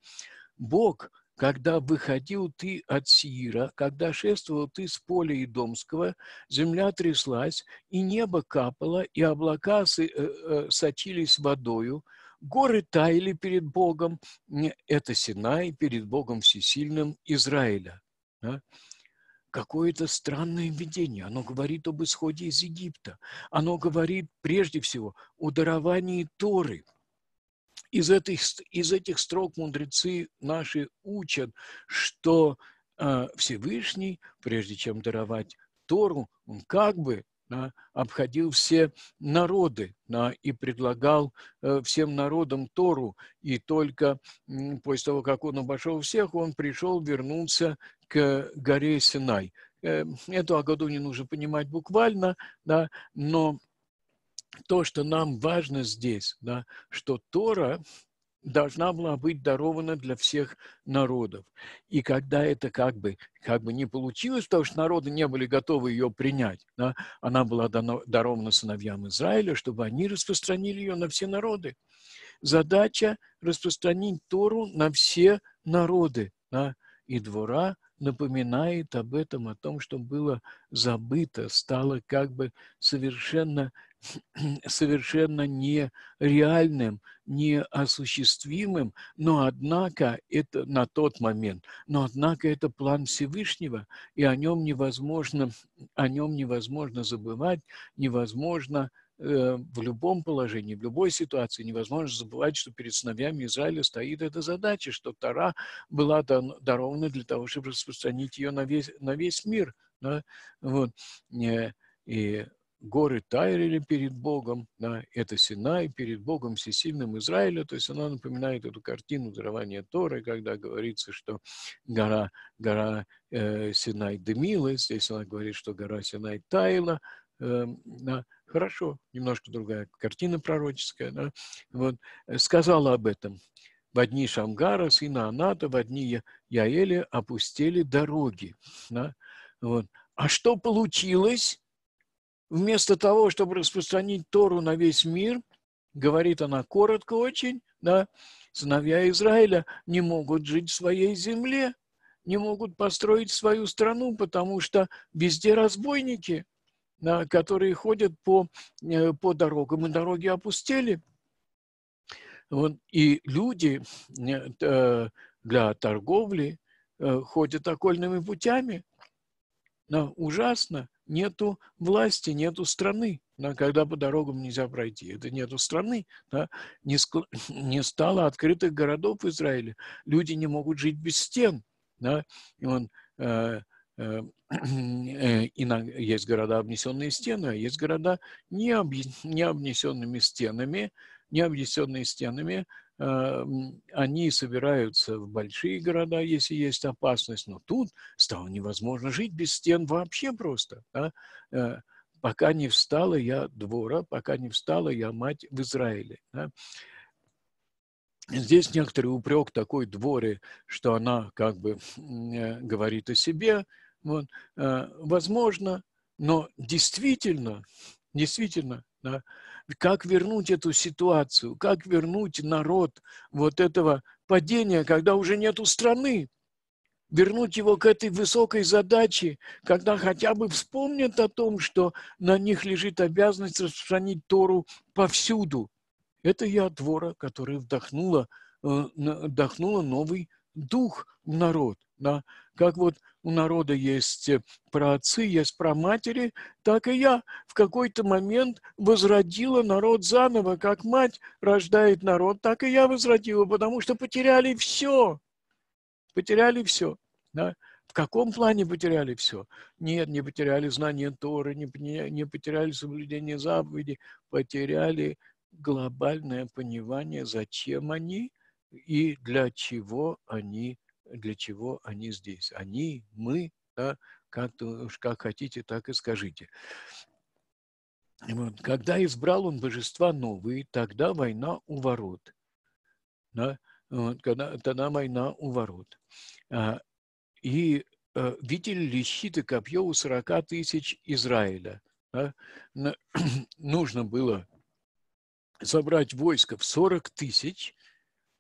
Speaker 1: Бог, когда выходил ты от Сиира, когда шествовал ты с поля Идомского, земля тряслась, и небо капало, и облака э, э, сочились водою, Горы таяли перед Богом. Это Синай перед Богом Всесильным Израиля. Да? Какое-то странное видение. Оно говорит об исходе из Египта. Оно говорит прежде всего о даровании Торы. Из этих, из этих строк мудрецы наши учат, что э, Всевышний, прежде чем даровать Тору, он как бы да, обходил все народы да, и предлагал э, всем народам Тору. И только э, после того, как он обошел всех, он пришел, вернулся к горе Синай. Э, эту Агаду не нужно понимать буквально, да, но то, что нам важно здесь, да, что Тора должна была быть дарована для всех народов. И когда это как бы, как бы не получилось, потому что народы не были готовы ее принять, да, она была дано, дарована сыновьям Израиля, чтобы они распространили ее на все народы. Задача распространить Тору на все народы. Да, и двора напоминает об этом, о том, что было забыто, стало как бы совершенно совершенно нереальным, неосуществимым, но однако это на тот момент, но однако это план Всевышнего, и о нем невозможно, о нем невозможно забывать, невозможно э, в любом положении, в любой ситуации невозможно забывать, что перед сыновьями Израиля стоит эта задача, что Тара была дарована для того, чтобы распространить ее на весь, на весь мир. Да? Вот. Э, и горы таялили перед Богом, да, это Синай перед Богом всесильным Израиля, то есть она напоминает эту картину дарования Торы, когда говорится, что гора, гора э, Синай дымилась, здесь она говорит, что гора Синай таяла, э, да, хорошо, немножко другая картина пророческая, да, вот, сказала об этом. В одни Шамгара, сына Аната, в одни Яэля опустили дороги. Да, вот. А что получилось? Вместо того, чтобы распространить Тору на весь мир, говорит она коротко очень, да, сыновья Израиля не могут жить в своей земле, не могут построить свою страну, потому что везде разбойники, да, которые ходят по, э, по дорогам, и дороги опустели. Вот, и люди э, для торговли э, ходят окольными путями. Да, ужасно нету власти, нету страны, да, когда по дорогам нельзя пройти. Это нету страны, да, не, ск- не стало открытых городов в Израиле. Люди не могут жить без стен. Да, и он, э, э, э, есть города, обнесенные стенами, а есть города, не, об, не обнесенными стенами, не обнесенные стенами, они собираются в большие города, если есть опасность, но тут стало невозможно жить без стен вообще просто. Да? Э, пока не встала я двора, пока не встала я мать в Израиле. Да? Здесь некоторый упрек такой дворе, что она как бы э, говорит о себе. Вот. Э, возможно, но действительно, действительно, да, как вернуть эту ситуацию, как вернуть народ вот этого падения, когда уже нету страны, вернуть его к этой высокой задаче, когда хотя бы вспомнят о том, что на них лежит обязанность распространить Тору повсюду. Это я двора, которая вдохнула, э, вдохнула новый дух в народ. Да? Как вот у народа есть э, праотцы, есть праматери, так и я в какой-то момент возродила народ заново. Как мать рождает народ, так и я возродила, потому что потеряли все. Потеряли все. Да? В каком плане потеряли все? Нет, не потеряли знание Торы, не, не потеряли соблюдение заповедей, потеряли глобальное понимание, зачем они и для чего они для чего они здесь. Они, мы, да, как, уж как хотите, так и скажите. Вот. Когда избрал он божества новые, тогда война у ворот. Да? Вот, когда, тогда война у ворот. А, и а, видели ли щит и копье у 40 тысяч Израиля? Да? Нужно было собрать войско в 40 тысяч,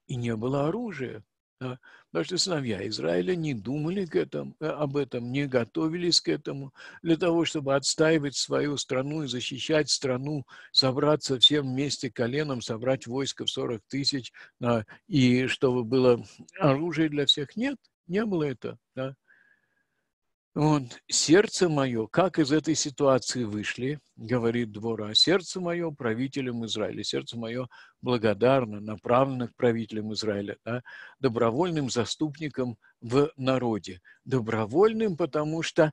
Speaker 1: и не было оружия. Да? Что сыновья Израиля не думали к этому, э, об этом, не готовились к этому. Для того, чтобы отстаивать свою страну и защищать страну, собраться всем вместе коленом, собрать войско в 40 тысяч, да, и чтобы было оружие для всех. Нет, не было это. Да? Вот, сердце мое, как из этой ситуации вышли, говорит двора, сердце мое правителям Израиля, сердце мое благодарно, направлено к правителям Израиля, да, добровольным заступникам в народе. Добровольным, потому что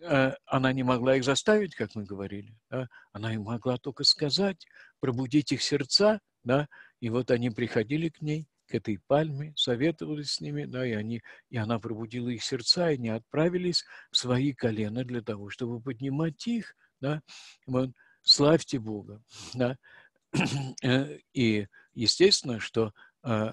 Speaker 1: э, она не могла их заставить, как мы говорили, да, она им могла только сказать, пробудить их сердца, да, и вот они приходили к ней, к этой пальме, советовались с ними, да, и, они, и она пробудила их сердца, и они отправились в свои колена для того, чтобы поднимать их, да, вот, славьте Бога, да, э, и естественно, что э,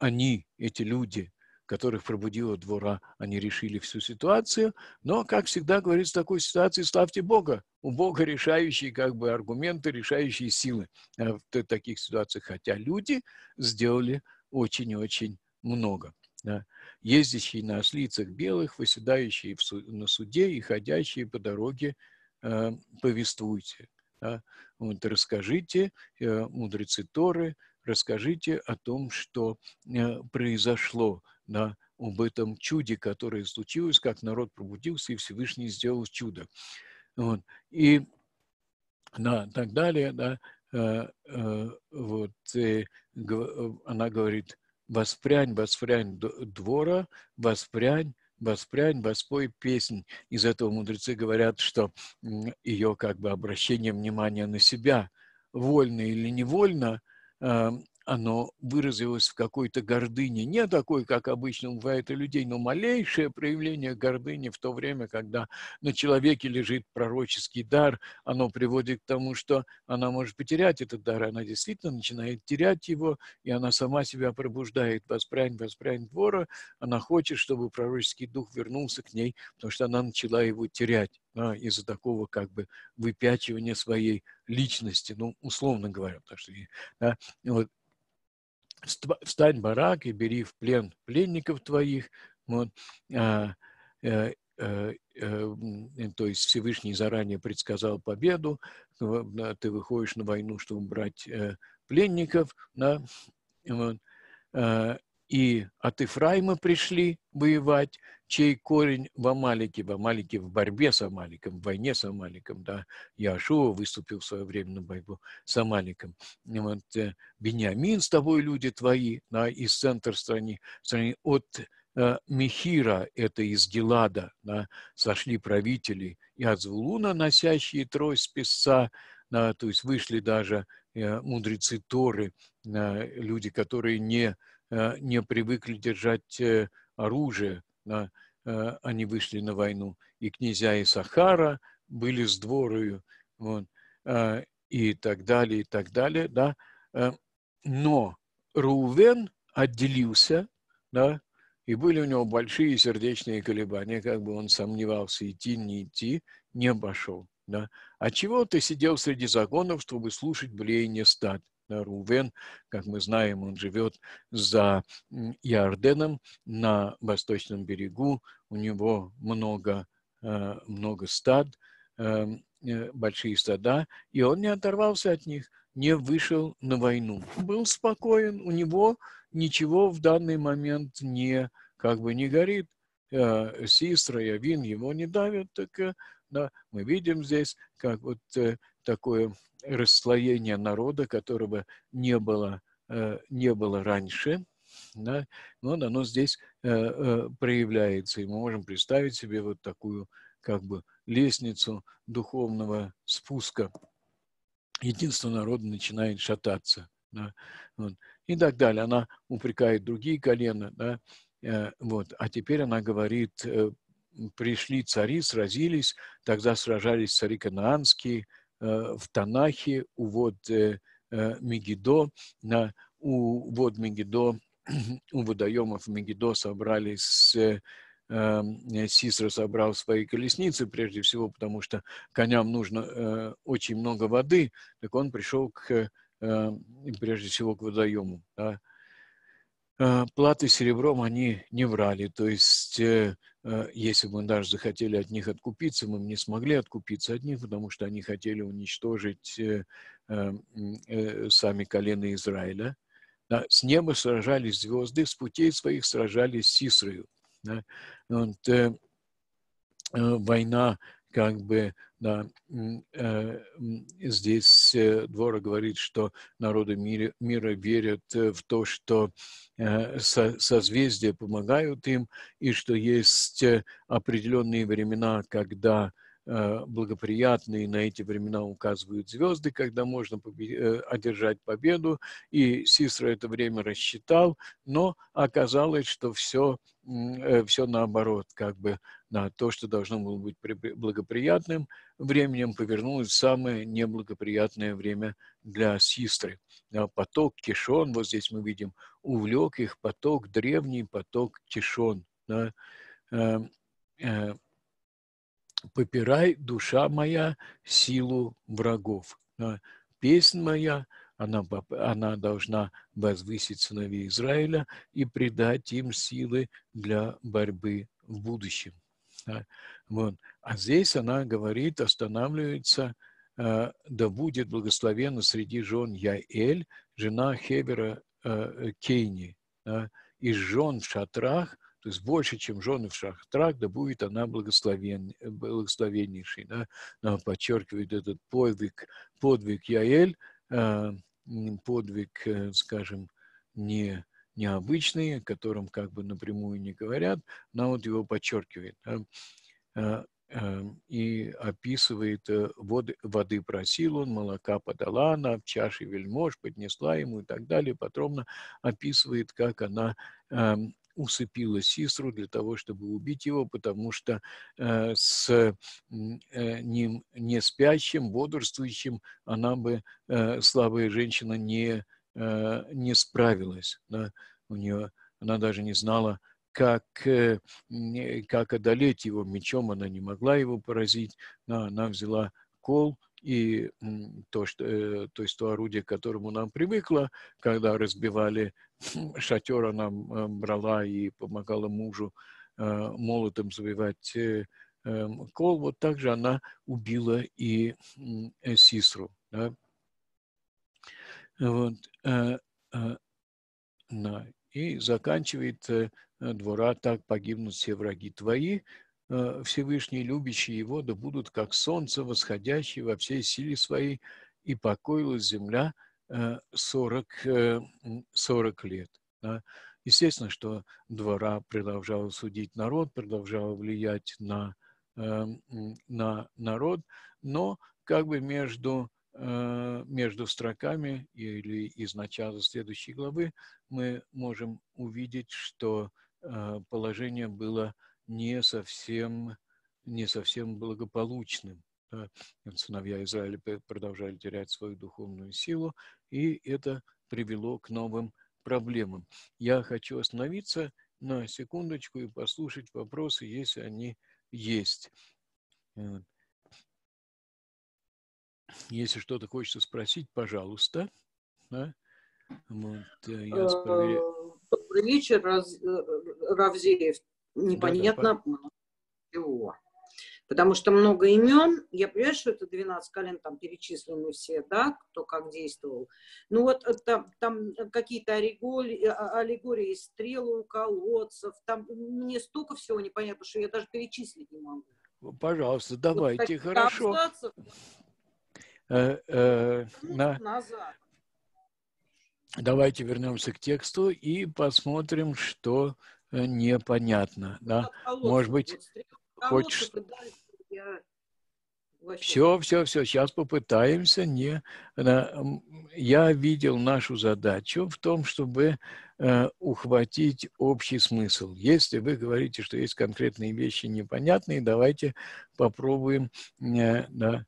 Speaker 1: они, эти люди, которых пробудила двора, они решили всю ситуацию, но, как всегда говорится в такой ситуации, славьте Бога. У Бога решающие как бы аргументы, решающие силы. Э, в таких ситуациях, хотя люди сделали очень-очень много. Да. Ездящие на ослицах белых, выседающие в су- на суде и ходящие по дороге, э, повествуйте. Да. Вот, расскажите, э, мудрецы Торы, расскажите о том, что э, произошло, да, об этом чуде, которое случилось, как народ пробудился, и Всевышний сделал чудо. Вот. И да, так далее, да, вот, э, она говорит, воспрянь, воспрянь двора, воспрянь воспрянь, воспой песнь. Из этого мудрецы говорят, что ее как бы обращение внимания на себя, вольно или невольно, оно выразилось в какой-то гордыне, не такой, как обычно бывает у людей, но малейшее проявление гордыни в то время, когда на человеке лежит пророческий дар, оно приводит к тому, что она может потерять этот дар, она действительно начинает терять его, и она сама себя пробуждает, воспрянь, воспрянь двора, она хочет, чтобы пророческий дух вернулся к ней, потому что она начала его терять из-за такого как бы выпячивания своей личности, ну, условно говоря, потому что да, вот, встань, барак, и бери в плен пленников твоих. Вот, а, э, э, то есть Всевышний заранее предсказал победу, ты выходишь на войну, чтобы брать пленников, да, вот, а, и от Ифраима пришли воевать, чей корень в Амалике, в Амалике в борьбе с Амаликом, в войне с Амаликом, да, Яшуа выступил в свое время на борьбу с Амаликом. Вот, э, Бениамин с тобой люди твои, да, из центра страны, страны от э, Мехира, это из Гелада, да, сошли правители, и от Звулуна, носящие трость песца, да, то есть вышли даже э, мудрецы Торы, люди, которые не не привыкли держать э, оружие, э, они вышли на войну. И князья и Сахара были с дворою, вот, и так далее, и так далее, да. Но Рувен отделился, да, и были у него большие сердечные колебания, как бы он сомневался, идти, не идти, не пошел. Да. А чего ты сидел среди законов, чтобы слушать блеяние стад? Рувен, как мы знаем, он живет за Иорденом на восточном берегу, у него много, э, много стад, э, э, большие стада, и он не оторвался от них, не вышел на войну. Был спокоен, у него ничего в данный момент не, как бы не горит. Систра и Авин его не давят, так да, мы видим здесь, как вот такое расслоение народа, которого не было, э, не было раньше, да, вот оно здесь э, э, проявляется. И мы можем представить себе вот такую как бы лестницу духовного спуска. Единство народа начинает шататься. Да, вот, и так далее. Она упрекает другие колена. Да, вот, а теперь она говорит, пришли цари, сразились, тогда сражались цари канаанские, в Танахе, у вод э, э, Мегидо, на, у вод Мегидо, у водоемов Мегидо собрались Сисра собрал свои колесницы, прежде всего, потому что коням нужно э, очень много воды, так он пришел к, э, прежде всего к водоему. Да. Э, платы серебром они не врали, то есть э, э, если бы мы даже захотели от них откупиться, мы не смогли откупиться от них, потому что они хотели уничтожить сами колено Израиля. Да, с неба сражались звезды, с путей своих сражались с Исрою. Да. Вот, э, война как бы да, э, здесь э, Двора говорит, что народы мира, верят э, в то, что созвездия помогают им, и что есть определенные времена, когда благоприятные на эти времена указывают звезды, когда можно э, одержать победу. И Сисра это время рассчитал, но оказалось, что все, э, все наоборот, как бы на то, что должно было быть благоприятным временем, повернулось самое неблагоприятное время для Систры. Поток Кишон, вот здесь мы видим, увлек их поток, древний поток Кишон. Да, попирай, душа моя, силу врагов. Песнь моя, она, она должна возвысить сыновей Израиля и придать им силы для борьбы в будущем. Вот. А здесь она говорит, останавливается, э, да будет благословена среди жен Яэль, жена Хевера Кейни, из жен в шатрах – то есть больше, чем жены в шахтрах, да будет она благословен, благословеннейшей. Да? Она подчеркивает этот подвиг, подвиг Яэль, а, подвиг, э, скажем, не, необычный, о котором как бы напрямую не говорят, но вот его подчеркивает. Да? Эм, и описывает э, воды, воды просил он, молока подала она, в чаше вельмож поднесла ему и так далее. Подробно описывает, как она усыпила Сисру для того, чтобы убить его, потому что э, с э, ним не спящим, бодрствующим она бы, э, слабая женщина, не, э, не справилась. Да? У нее, она даже не знала, как, э, как одолеть его мечом, она не могла его поразить, но она взяла кол, и то, что, э, то есть то орудие, к которому нам привыкла, когда разбивали шатер, она э, брала и помогала мужу молотом забивать эм, кол, вот так же она убила и Сисру. Да? Вот. И заканчивает Э, двора, так погибнут все враги твои, э, Всевышний, любящий его, да будут как солнце, восходящее во всей силе своей, и покоилась земля 40, э, 40 лет. Да. Естественно, что двора продолжала судить народ, продолжала влиять на, на народ, но как бы между Э, между строками или из начала следующей главы мы можем увидеть, что э, положение было не совсем, не совсем благополучным. Сыновья Израиля продолжали терять свою духовную силу, и это привело к новым проблемам. Я хочу остановиться на секундочку и послушать вопросы, если они есть. Э, если что-то хочется спросить, пожалуйста.
Speaker 4: Вот, э, я э, Добрый вечер, Равзеев. Непонятно да, да, чего. Потому что много имен. Я понимаю, что это 12 колен, там перечислены все, да, кто как действовал. Ну вот там, там какие-то аллегории, аллегории стрелы у колодцев. Там мне столько всего непонятно, что я даже перечислить не могу.
Speaker 1: Пожалуйста, давайте, вот хорошо. Абзацев, Э, э, на... Давайте вернемся к тексту и посмотрим, что э, непонятно. Да? Может быть, хочешь... Все, все, все. Сейчас попытаемся. Не, я видел нашу задачу в том, чтобы э, ухватить общий смысл. Если вы говорите, что есть конкретные вещи непонятные, давайте попробуем э, да,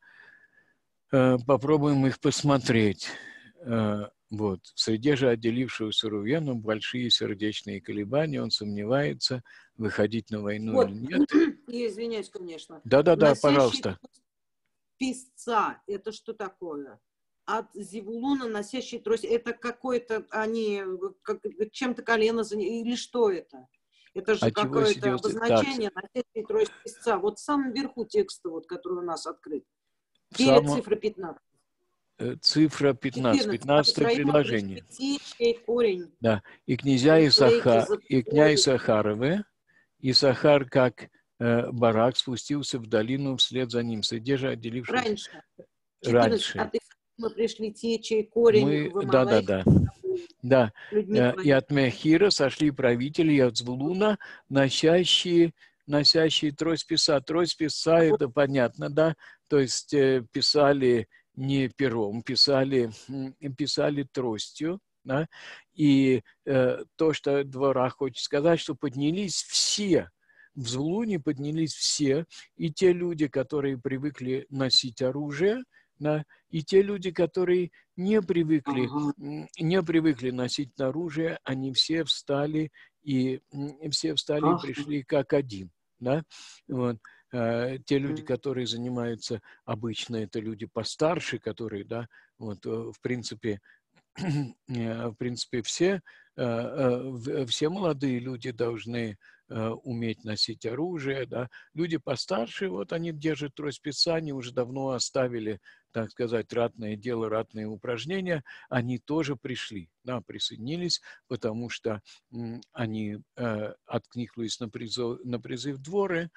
Speaker 1: Э, попробуем их посмотреть. Э, вот. В среде же отделившегося Рувену большие сердечные колебания, он сомневается, выходить на войну вот. или нет.
Speaker 4: Я извиняюсь, конечно.
Speaker 1: Да-да-да, пожалуйста.
Speaker 4: Писца, это что такое? От Зевулуна носящий трость, это какой-то, они как, чем-то колено или что это? Это же а какое-то обозначение так. носящий трость писца. Вот в самом верху текста, вот, который у нас открыт. Перед Само... цифра 15.
Speaker 1: Э, цифра 15, 15 предложение. Корень. Да. И князья Исаха, и князь Исахаровы, Исахар как э, барак спустился в долину вслед за ним, же отделившись.
Speaker 4: Раньше. 14, Раньше. От мы пришли те, чей корень
Speaker 1: мы, Да, да, да. Да. Э, и от Мехира сошли правители, и от Звулуна, носящие носящие трость писа. Трость писа, это понятно, да? То есть э, писали не пером, писали, писали тростью. Да? И э, то, что двора хочет сказать, что поднялись все, в Злуне поднялись все, и те люди, которые привыкли носить оружие, да, и те люди, которые не привыкли, ага. не привыкли носить оружие, они все встали и все встали ага. и пришли как один да, вот. А, те люди, которые занимаются обычно, это люди постарше, которые, да, вот, э, в принципе, э, в принципе, все, э, все молодые люди должны уметь носить оружие, да. Люди постарше, вот они держат трость Писания, уже давно оставили, так сказать, ратное дело, ратные упражнения, они тоже пришли, да, присоединились, потому что они откликнулись на призыв, на призыв дворы,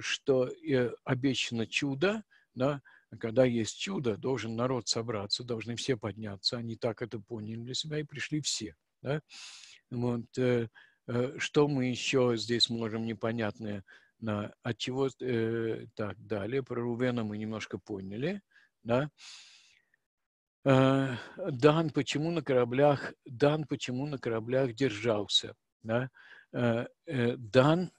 Speaker 1: что обещано чудо, да, когда есть чудо, должен народ собраться, должны все подняться. Они так это поняли для себя и пришли все. Да? Вот, э, э, что мы еще здесь можем непонятное на, от чего э, так далее про Рувена мы немножко поняли, да? Э, Дан почему на кораблях Дан почему на кораблях держался, да? Э, э, Дан э,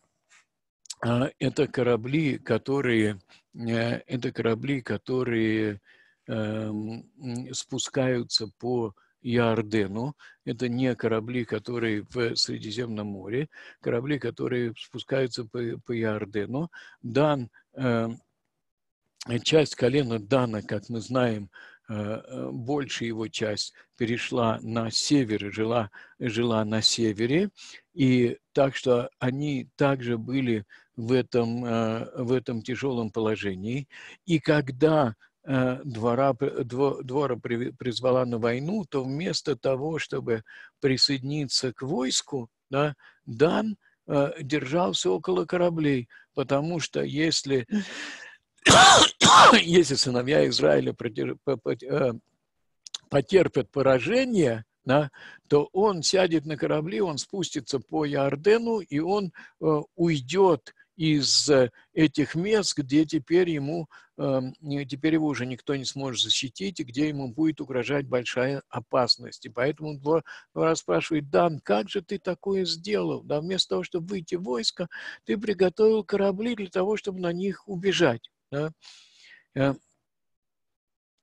Speaker 1: это корабли, которые э, это корабли, которые э, спускаются по Иордену. Это не корабли, которые в Средиземном море, корабли, которые спускаются по, по Иордену. Дан, э, часть колена Дана, как мы знаем, э, большая его часть перешла на север жила, жила на севере. И так что они также были в этом, э, в этом тяжелом положении. И когда Э, двора, двора призвала на войну, то вместо того, чтобы присоединиться к войску, да, Дан э, держался около кораблей, потому что если, если сыновья Израиля потерпят поражение, да, то он сядет на корабли, он спустится по Иордену, и он э, уйдет из этих мест, где теперь ему, эм, теперь его уже никто не сможет защитить, и где ему будет угрожать большая опасность. И поэтому двор, двор спрашивает, Дан, как же ты такое сделал? Да, вместо того, чтобы выйти в войско, ты приготовил корабли для того, чтобы на них убежать. Да? Э,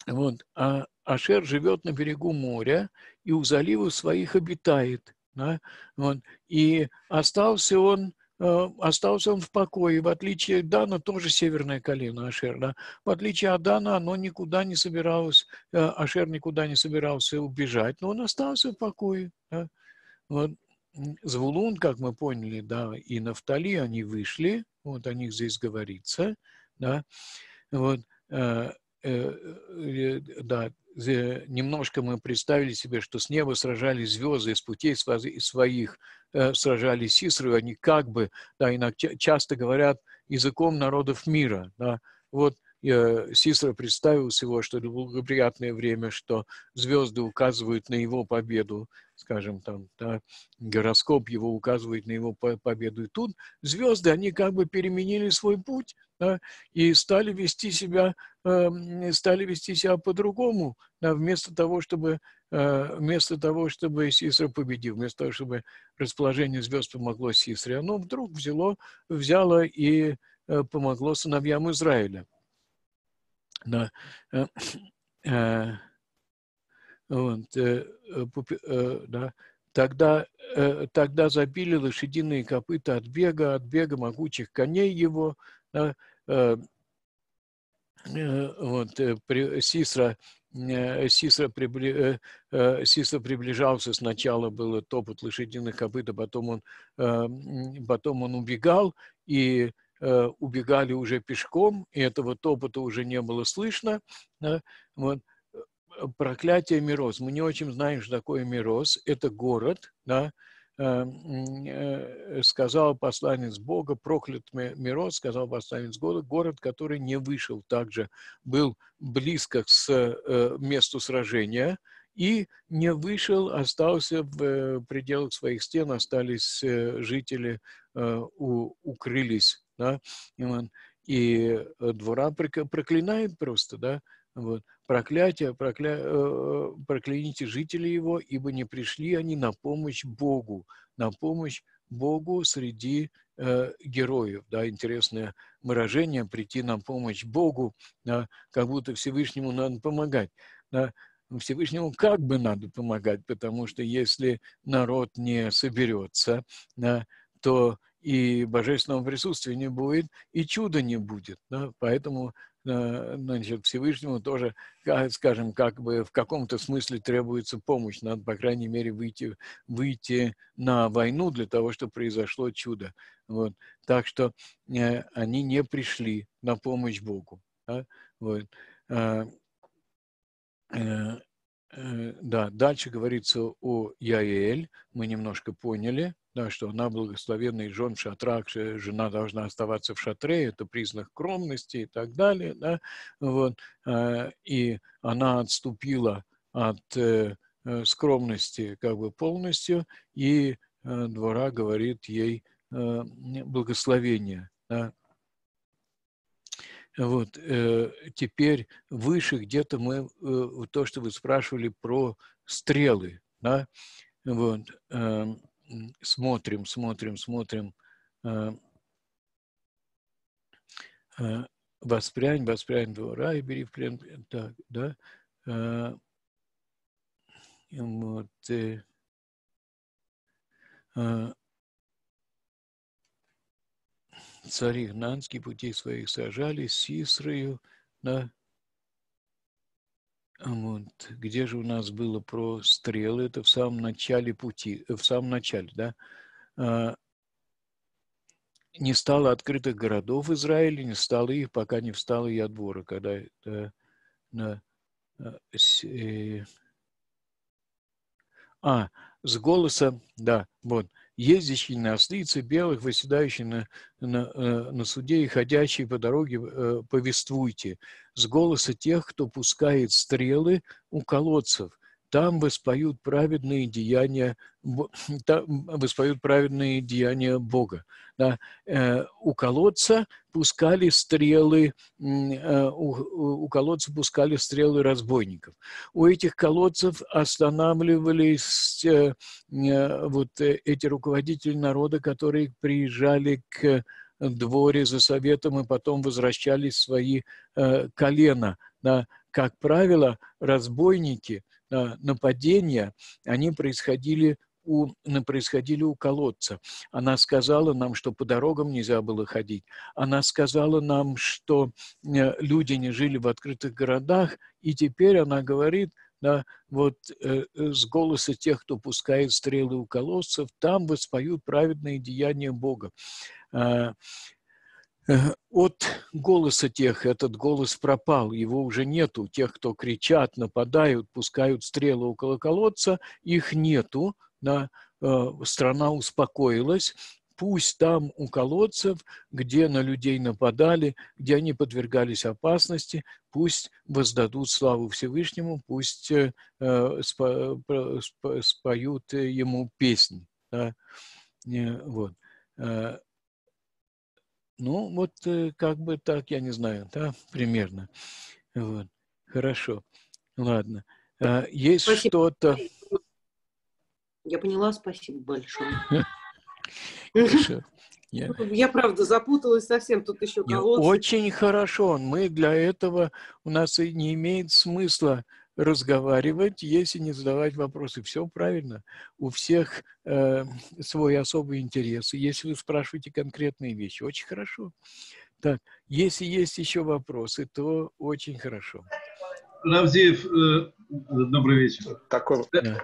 Speaker 1: вот. А Ашер живет на берегу моря и у заливов своих обитает. Да? Вот. И остался он Э, остался он в покое. В отличие от Дана, тоже северное колено Ашер. Да? В отличие от Дана, оно никуда не собиралось, э, Ашер никуда не собирался убежать, но он остался в покое. Да? Вот. Звулун, как мы поняли, да, и Нафтали, они вышли, вот о них здесь говорится, да, вот, э, э, э, да, немножко мы представили себе, что с неба сражались звезды, из путей своих э, сражались Сисры, они как бы, да, иногда часто говорят языком народов мира, да, вот э, Сисра представил его, что это благоприятное время, что звезды указывают на его победу, скажем, там, да, гороскоп его указывает на его победу. И тут звезды, они как бы переменили свой путь, да, и стали вести себя, э, стали вести себя по-другому, да, вместо того, чтобы э, вместо того, чтобы Сисра победил, вместо того, чтобы расположение звезд помогло Сисре, оно вдруг взяло, взяло и э, помогло сыновьям Израиля. Да. Э, вот, да. Тогда, тогда забили лошадиные копыта от бега, от бега могучих коней его, да, э, э, вот, э, Сисра, Сисра, прибли, Сисра приближался, сначала было топот лошадиных копыт, а потом он, потом он убегал, и убегали уже пешком, и этого топота уже не было слышно. Да, вот. Проклятие Мироз. Мы не очень знаем, что такое Мироз. Это город, да, сказал посланец Бога, проклят Мирот, сказал посланец Бога, город, который не вышел, также был близко к э, месту сражения, и не вышел, остался в пределах своих стен, остались жители, укрылись. Да? И двора проклинает просто, да, вот. Проклятие, прокля... Э, прокляните жители его, ибо не пришли они на помощь Богу, на помощь Богу среди э, героев. Да, интересное выражение «прийти на помощь Богу», да, как будто Всевышнему надо помогать. Да. Всевышнему как бы надо помогать, потому что если народ не соберется, да, то и божественного присутствия не будет, и чуда не будет. Да? Поэтому Э, значит, Всевышнему тоже, скажем, как бы в каком-то смысле требуется помощь. Надо, по крайней мере, выйти, выйти на войну для того, чтобы произошло чудо. Вот. Так что э, они не пришли на помощь Богу. Да? Вот. Э, э, э, да, дальше говорится о Яэль, мы немножко поняли, да, что она благословенный жен в шатрах, жена должна оставаться в шатре, это признак скромности и так далее, да, вот, э, и она отступила от, э, скромности как бы полностью, и двора говорит ей благословение. Да? Вот, теперь выше где-то мы, то, что вы спрашивали про стрелы, да, вот, смотрим, смотрим, смотрим, воспрянь, воспрянь двора и бери в плен, так, да, вот, э, э, цари Гнанские пути своих сажали с Исрою, да, вот, где же у нас было про стрелы, это в самом начале пути, в самом начале, да, а, не стало открытых городов в Израиле, не стало их, пока не встала Ядвора, когда да, на, э, а, с голоса, да, вот, ездящий на ослице, белых, восседающий на, на, э, на суде и ходящий по дороге, э, повествуйте. С голоса тех, кто пускает стрелы у колодцев, там воспоют праведные деяния, там воспоют праведные деяния Бога. Да. Э, у колодца пускали стрелы, э, у, у колодца пускали стрелы разбойников. У этих колодцев останавливались э, вот эти руководители народа, которые приезжали к дворе за советом и потом возвращались свои колена. Да. Как правило, разбойники – нападения, они происходили у, происходили у колодца. Она сказала нам, что по дорогам нельзя было ходить. Она сказала нам, что э, люди не жили в открытых городах, и теперь она говорит, да, вот э, с голоса тех, кто пускает стрелы у колодцев, там воспоют праведные деяния Бога. А, от голоса тех этот голос пропал, его уже нету. Тех, кто кричат, нападают, пускают стрелы около колодца, их нету. Да? Э, страна успокоилась. Пусть там у колодцев, где на людей нападали, где они подвергались опасности, пусть воздадут славу Всевышнему, пусть э, спо, спо, споют ему песни. Да? Э, вот. Ну, вот э, как бы так, я не знаю, да, примерно. Вот. Хорошо. Ладно. А, есть что-то...
Speaker 4: Я поняла, спасибо большое. Хорошо. Я... я правда запуталась совсем, тут еще
Speaker 1: колодцы. Очень хорошо. Мы для этого, у нас и не имеет смысла разговаривать, если не задавать вопросы. Все правильно. У всех э, свой особый интерес. Если вы спрашиваете конкретные вещи, очень хорошо. Так, если есть еще вопросы, то очень хорошо.
Speaker 5: Равзеев, э, добрый вечер. Такой... Да.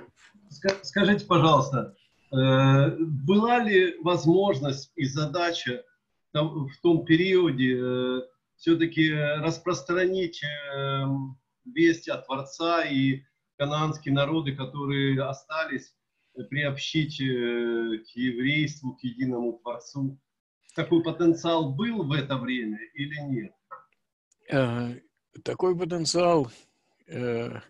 Speaker 5: Скажите, пожалуйста, э, была ли возможность и задача там, в том периоде э, все-таки распространить э, весть от Творца и кананские народы, которые остались, приобщить э, к еврейству, к единому Творцу. Такой потенциал был в это время или нет?
Speaker 1: Э, такой потенциал, э,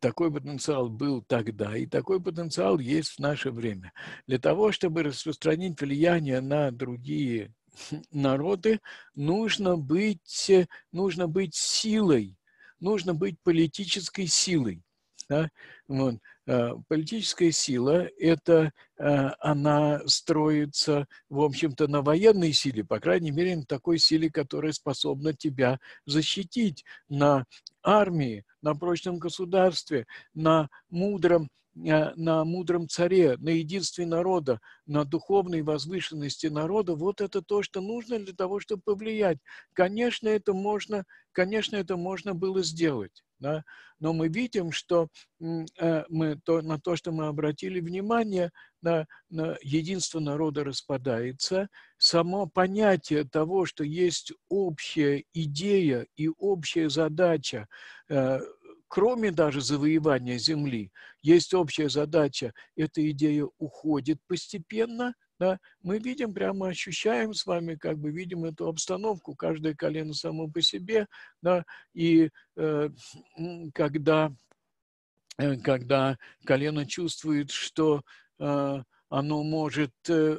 Speaker 1: такой потенциал был тогда, и такой потенциал есть в наше время. Для того, чтобы распространить влияние на другие народы, нужно быть, нужно быть силой, нужно быть политической силой. Да? Вот. А, политическая сила – это а, она строится, в общем-то, на военной силе, по крайней мере, на такой силе, которая способна тебя защитить, на армии, на прочном государстве, на мудром на мудром царе, на единстве народа, на духовной возвышенности народа, вот это то, что нужно для того, чтобы повлиять. Конечно, это можно, конечно, это можно было сделать. Да? Но мы видим, что э, мы, то, на то, что мы обратили внимание, на, на единство народа распадается, само понятие того, что есть общая идея и общая задача э, кроме даже завоевания Земли, есть общая задача, эта идея уходит постепенно, да, мы видим, прямо ощущаем с вами, как бы видим эту обстановку, каждое колено само по себе, да, и э, когда когда колено чувствует, что оно может,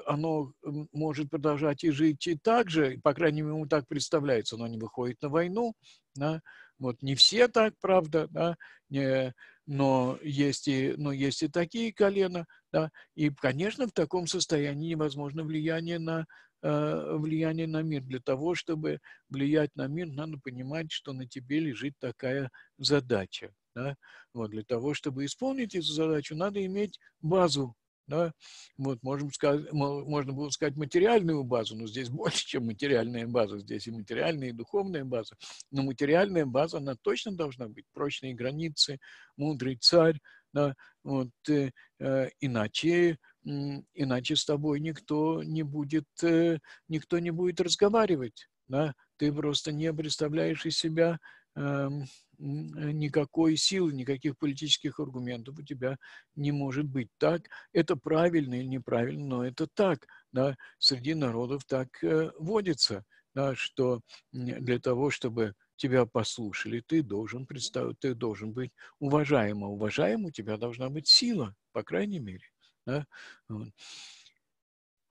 Speaker 1: оно может продолжать и жить и так же, по крайней мере, ему так представляется, оно не выходит на войну, да, вот не все так, правда, да, не, но есть и, но есть и такие колена, да, и, конечно, в таком состоянии невозможно влияние на, э, влияние на мир. Для того, чтобы влиять на мир, надо понимать, что на тебе лежит такая задача. Да? Вот, для того, чтобы исполнить эту задачу, надо иметь базу да? Вот, можем сказать, можно было сказать материальную базу, но здесь больше, чем материальная база. Здесь и материальная, и духовная база. Но материальная база, она точно должна быть. Прочные границы, мудрый царь. Да? Вот, э, э, иначе, иначе с тобой никто не будет, э, никто не будет разговаривать. Да? Ты просто не представляешь из себя эм, никакой силы, никаких политических аргументов у тебя не может быть. Так, это правильно или неправильно, но это так. Да, среди народов так э, водится, да, что для того, чтобы тебя послушали, ты должен представить, ты должен быть уважаем, а уважаем у тебя должна быть сила, по крайней мере. Да? Вот.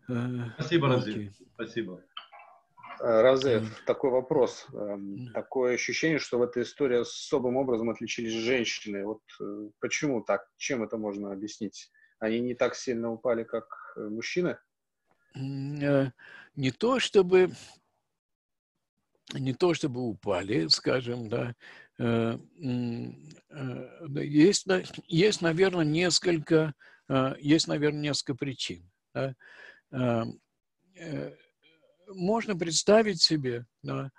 Speaker 5: Э, Спасибо, Разин. Спасибо.
Speaker 2: Разев, такой вопрос. Эм, такое ощущение, что в этой истории особым образом отличились женщины. Вот э, почему так? Чем это можно объяснить? Они не так сильно упали, как э, мужчины?
Speaker 1: Э, не то чтобы не то чтобы упали, скажем, да, есть, есть, наверное, несколько, есть, наверное, несколько причин. Да можно представить себе, да,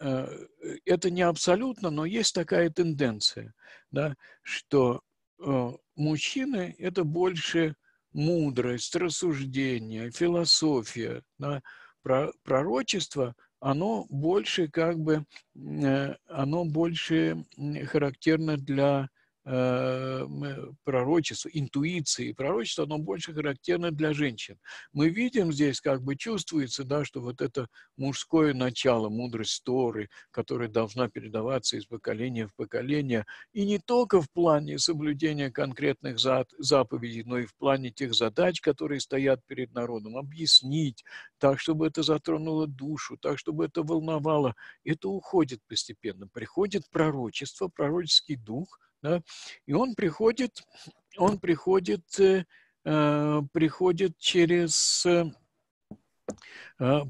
Speaker 1: э, это не абсолютно, но есть такая тенденция, да, что э, мужчины – это больше мудрость, рассуждение, философия, да, пророчество, оно больше как бы, э, оно больше характерно для пророчество, интуиции, пророчество, оно больше характерно для женщин. Мы видим здесь, как бы чувствуется, да, что вот это мужское начало, мудрость Торы, которая должна передаваться из поколения в поколение, и не только в плане соблюдения конкретных заповедей, но и в плане тех задач, которые стоят перед народом, объяснить, так, чтобы это затронуло душу, так, чтобы это волновало. Это уходит постепенно. Приходит пророчество, пророческий дух – да? И он приходит, он приходит, э, э приходит через э,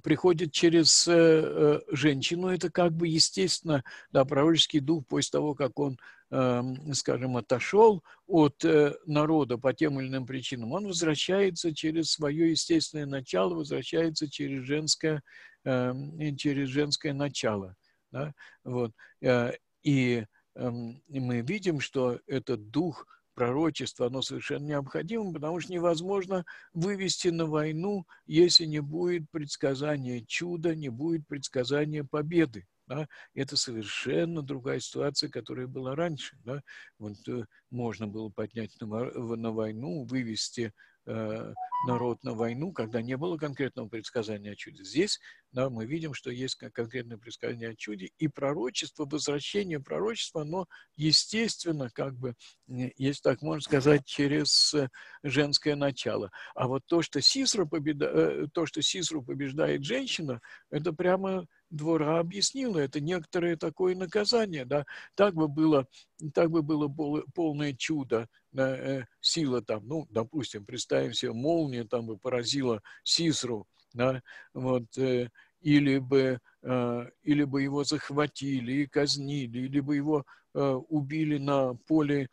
Speaker 1: приходит через э, э, женщину. Это как бы естественно, да, пророческий дух после того, как он, э, скажем, отошел от э, народа по тем или иным причинам, он возвращается через свое естественное начало, возвращается через женское, э, через женское начало. Да? Вот. Э, Эм, и мы видим, что этот дух пророчества, оно совершенно необходимо, потому что невозможно вывести на войну, если не будет предсказания чуда, не будет предсказания победы. Да? Это совершенно другая ситуация, которая была раньше. Да? Вот, э, можно было поднять на, на войну, вывести Э, народ на войну, когда не было конкретного предсказания о чуде. Здесь да, мы видим, что есть конкретное предсказание о чуде, и пророчество, возвращение пророчества, оно естественно, как бы, если так можно сказать, через э, женское начало. А вот то, что Сисру, победа, э, то, что Сисру побеждает женщина, это прямо двора объяснила, это некоторое такое наказание, да, так бы было, так бы было полное чудо, э, сила там, ну, допустим, представим себе, молния там бы поразила Сисру, да, вот, э, или бы, э, или бы его захватили и казнили, или бы его э, убили на поле,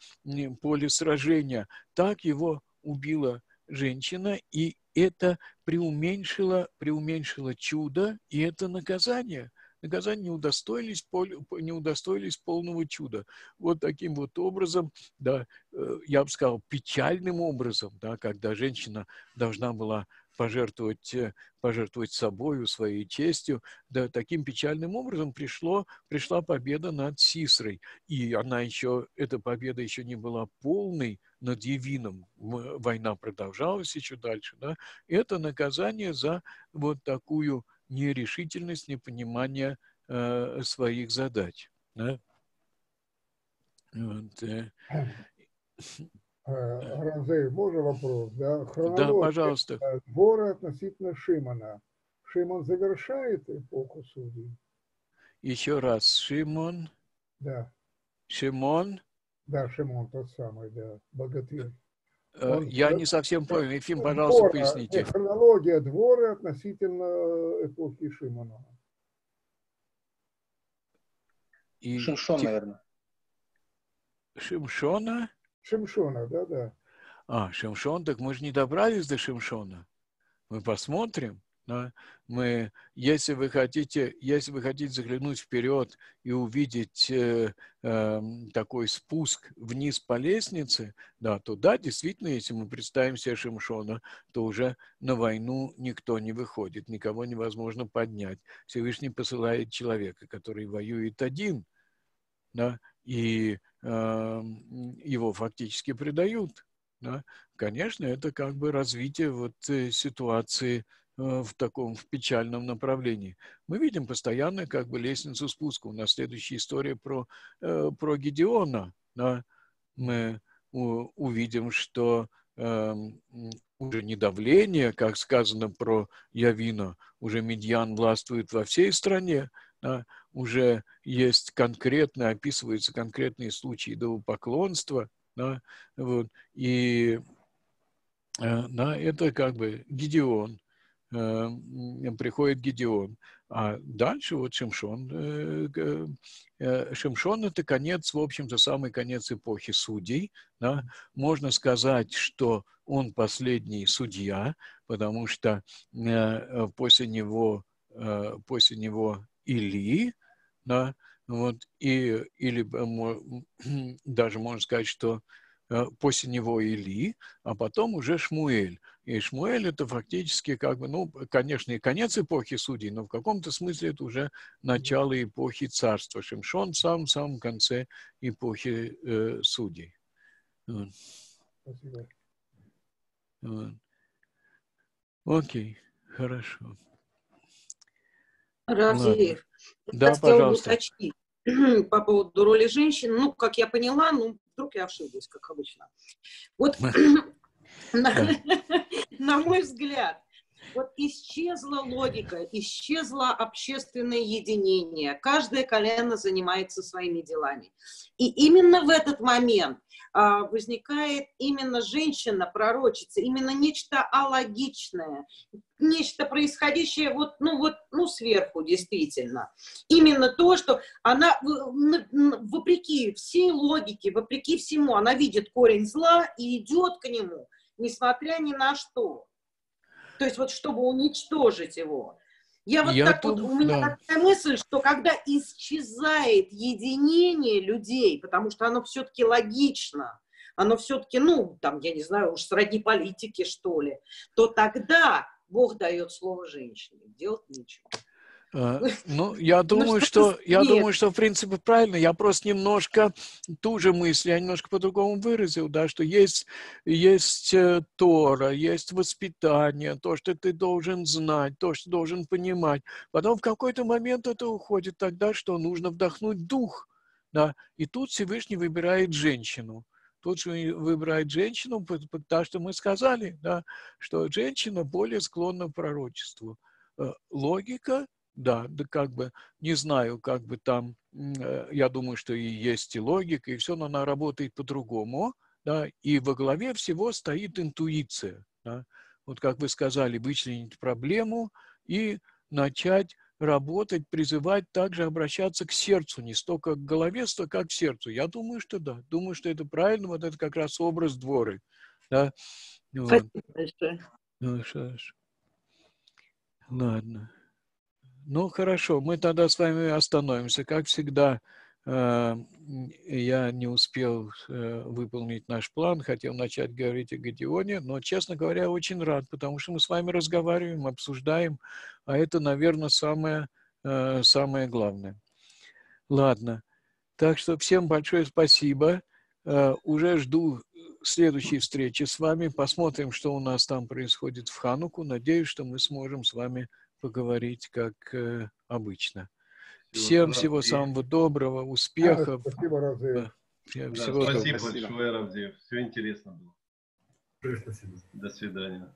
Speaker 1: поле сражения. Так его убила женщина, и это преуменьшило, преуменьшило чудо, и это наказание. Наказание не удостоились, не удостоились полного чуда. Вот таким вот образом, да, э, я бы сказал, печальным образом, да, когда женщина должна была пожертвовать, э, пожертвовать собою, своей честью. Да, таким печальным образом пришло, пришла победа над Сисрой. И она еще, эта победа еще не была полной над Явином. Война продолжалась еще дальше. Да? Это наказание за вот такую нерешительность, непонимание э, своих задач. Да? Вот, э.
Speaker 6: Ранзей, можно вопрос? Да,
Speaker 1: Хронология да, пожалуйста.
Speaker 6: Двора относительно Шимона. Шимон завершает эпоху судей?
Speaker 1: Еще раз, Шимон.
Speaker 6: Да.
Speaker 1: Шимон.
Speaker 6: Да, Шимон тот самый, да, богатырь.
Speaker 1: Э, Он, Я не совсем понял. Ефим, пожалуйста, двора, поясните.
Speaker 6: Хронология двора относительно эпохи Шимона.
Speaker 2: И Шимшон, наверное.
Speaker 1: Шимшона?
Speaker 6: Шимшона, да-да.
Speaker 1: А, Шимшон, так мы же не добрались до Шимшона. Мы посмотрим. Да? Мы, если вы хотите, если вы хотите заглянуть вперед и увидеть э, э, такой спуск вниз по лестнице, да, то да, действительно, если мы представим себе Шимшона, то уже на войну никто не выходит, никого невозможно поднять. Всевышний посылает человека, который воюет один, да, и э, его фактически предают. Да? Конечно, это как бы развитие вот э, ситуации в таком в печальном направлении. Мы видим постоянно как бы лестницу спуска. У нас следующая история про, э, про Гедеона. Да? Мы увидим, что э, уже не давление, как сказано про Явина, уже медьян властвует во всей стране, да? уже есть конкретно, описываются конкретные случаи идолопоклонства, да? вот, и э, да, это как бы Гедеон, Э, приходит Гедеон. А дальше вот Шимшон. Э, э, Шимшон – это конец, в общем-то, самый конец эпохи судей. Да? Можно сказать, что он последний судья, потому что после него, после него Или, да, вот, и, или даже можно сказать, что после него Или, а потом уже Шмуэль. И Шмуэль это фактически как бы, ну, конечно, и конец эпохи судей, но в каком-то смысле это уже начало эпохи царства. Шимшон в самом-самом конце эпохи э, судей. Вот. Спасибо. Вот. Окей, хорошо.
Speaker 4: Равзеев,
Speaker 1: да, пожалуйста.
Speaker 4: Уточнить по поводу роли женщин. Ну, как я поняла, ну, вдруг я ошиблась, как обычно. Вот на, мой взгляд, вот исчезла логика, исчезло общественное единение. Каждое колено занимается своими делами. И именно в этот момент а, возникает именно женщина-пророчица, именно нечто алогичное, нечто происходящее вот, ну, вот, ну, сверху действительно. Именно то, что она, вопреки всей логике, вопреки всему, она видит корень зла и идет к нему, несмотря ни на что. То есть вот чтобы уничтожить его. Я вот
Speaker 1: Я
Speaker 4: так тут, вот, у меня да. такая мысль, что когда исчезает единение людей, потому что оно все-таки логично, оно все-таки, ну, там, я не знаю, уж сродни политики, что ли, то тогда Бог дает слово женщине. Делать нечего.
Speaker 1: А, ну, я ну, думаю, что, я думаю, что в принципе правильно. Я просто немножко ту же мысль, я немножко по-другому выразил, да, что есть, есть э, Тора, есть воспитание, то, что ты должен знать, то, что должен понимать. Потом в какой-то момент это уходит тогда, что нужно вдохнуть дух, да, и тут Всевышний выбирает женщину. Тут же выбирает женщину, потому что мы сказали, да, что женщина более склонна к пророчеству. Э, логика – да, да как бы, не знаю, как бы там, э, я думаю, что и есть и логика, и все, но она работает по-другому, да, и во главе всего стоит интуиция, да. Вот как вы сказали, вычленить проблему и начать работать, призывать, также обращаться к сердцу, не столько к голове, столько к сердцу. Я думаю, что да. Думаю, что это правильно. Вот это как раз образ дворы. Да? Вот. Спасибо большое. Ну, что ж. Ладно. Ну, хорошо, мы тогда с вами остановимся. Как всегда, э, я не успел э, выполнить наш план, хотел начать говорить о Гадионе, но, честно говоря, очень рад, потому что мы с вами разговариваем, обсуждаем, а это, наверное, самое, э, самое главное. Ладно, так что всем большое спасибо. Уже жду следующей встречи с вами. Посмотрим, что у нас там происходит в Хануку. Надеюсь, что мы сможем с вами поговорить, как э, обычно. Всем всего самого доброго, успехов.
Speaker 6: Спасибо, Розы.
Speaker 5: Да, всего спасибо большое, Равзеев. Все интересно было. Спасибо. До свидания.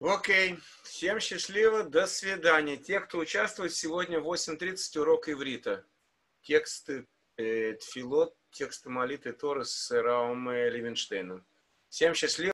Speaker 7: Окей. Всем счастливо. До свидания. Те, кто участвует сегодня в 8.30 урок иврита. Тексты э, Тфилот, тексты молитвы Торы с Раум Ливенштейном. Всем счастливо.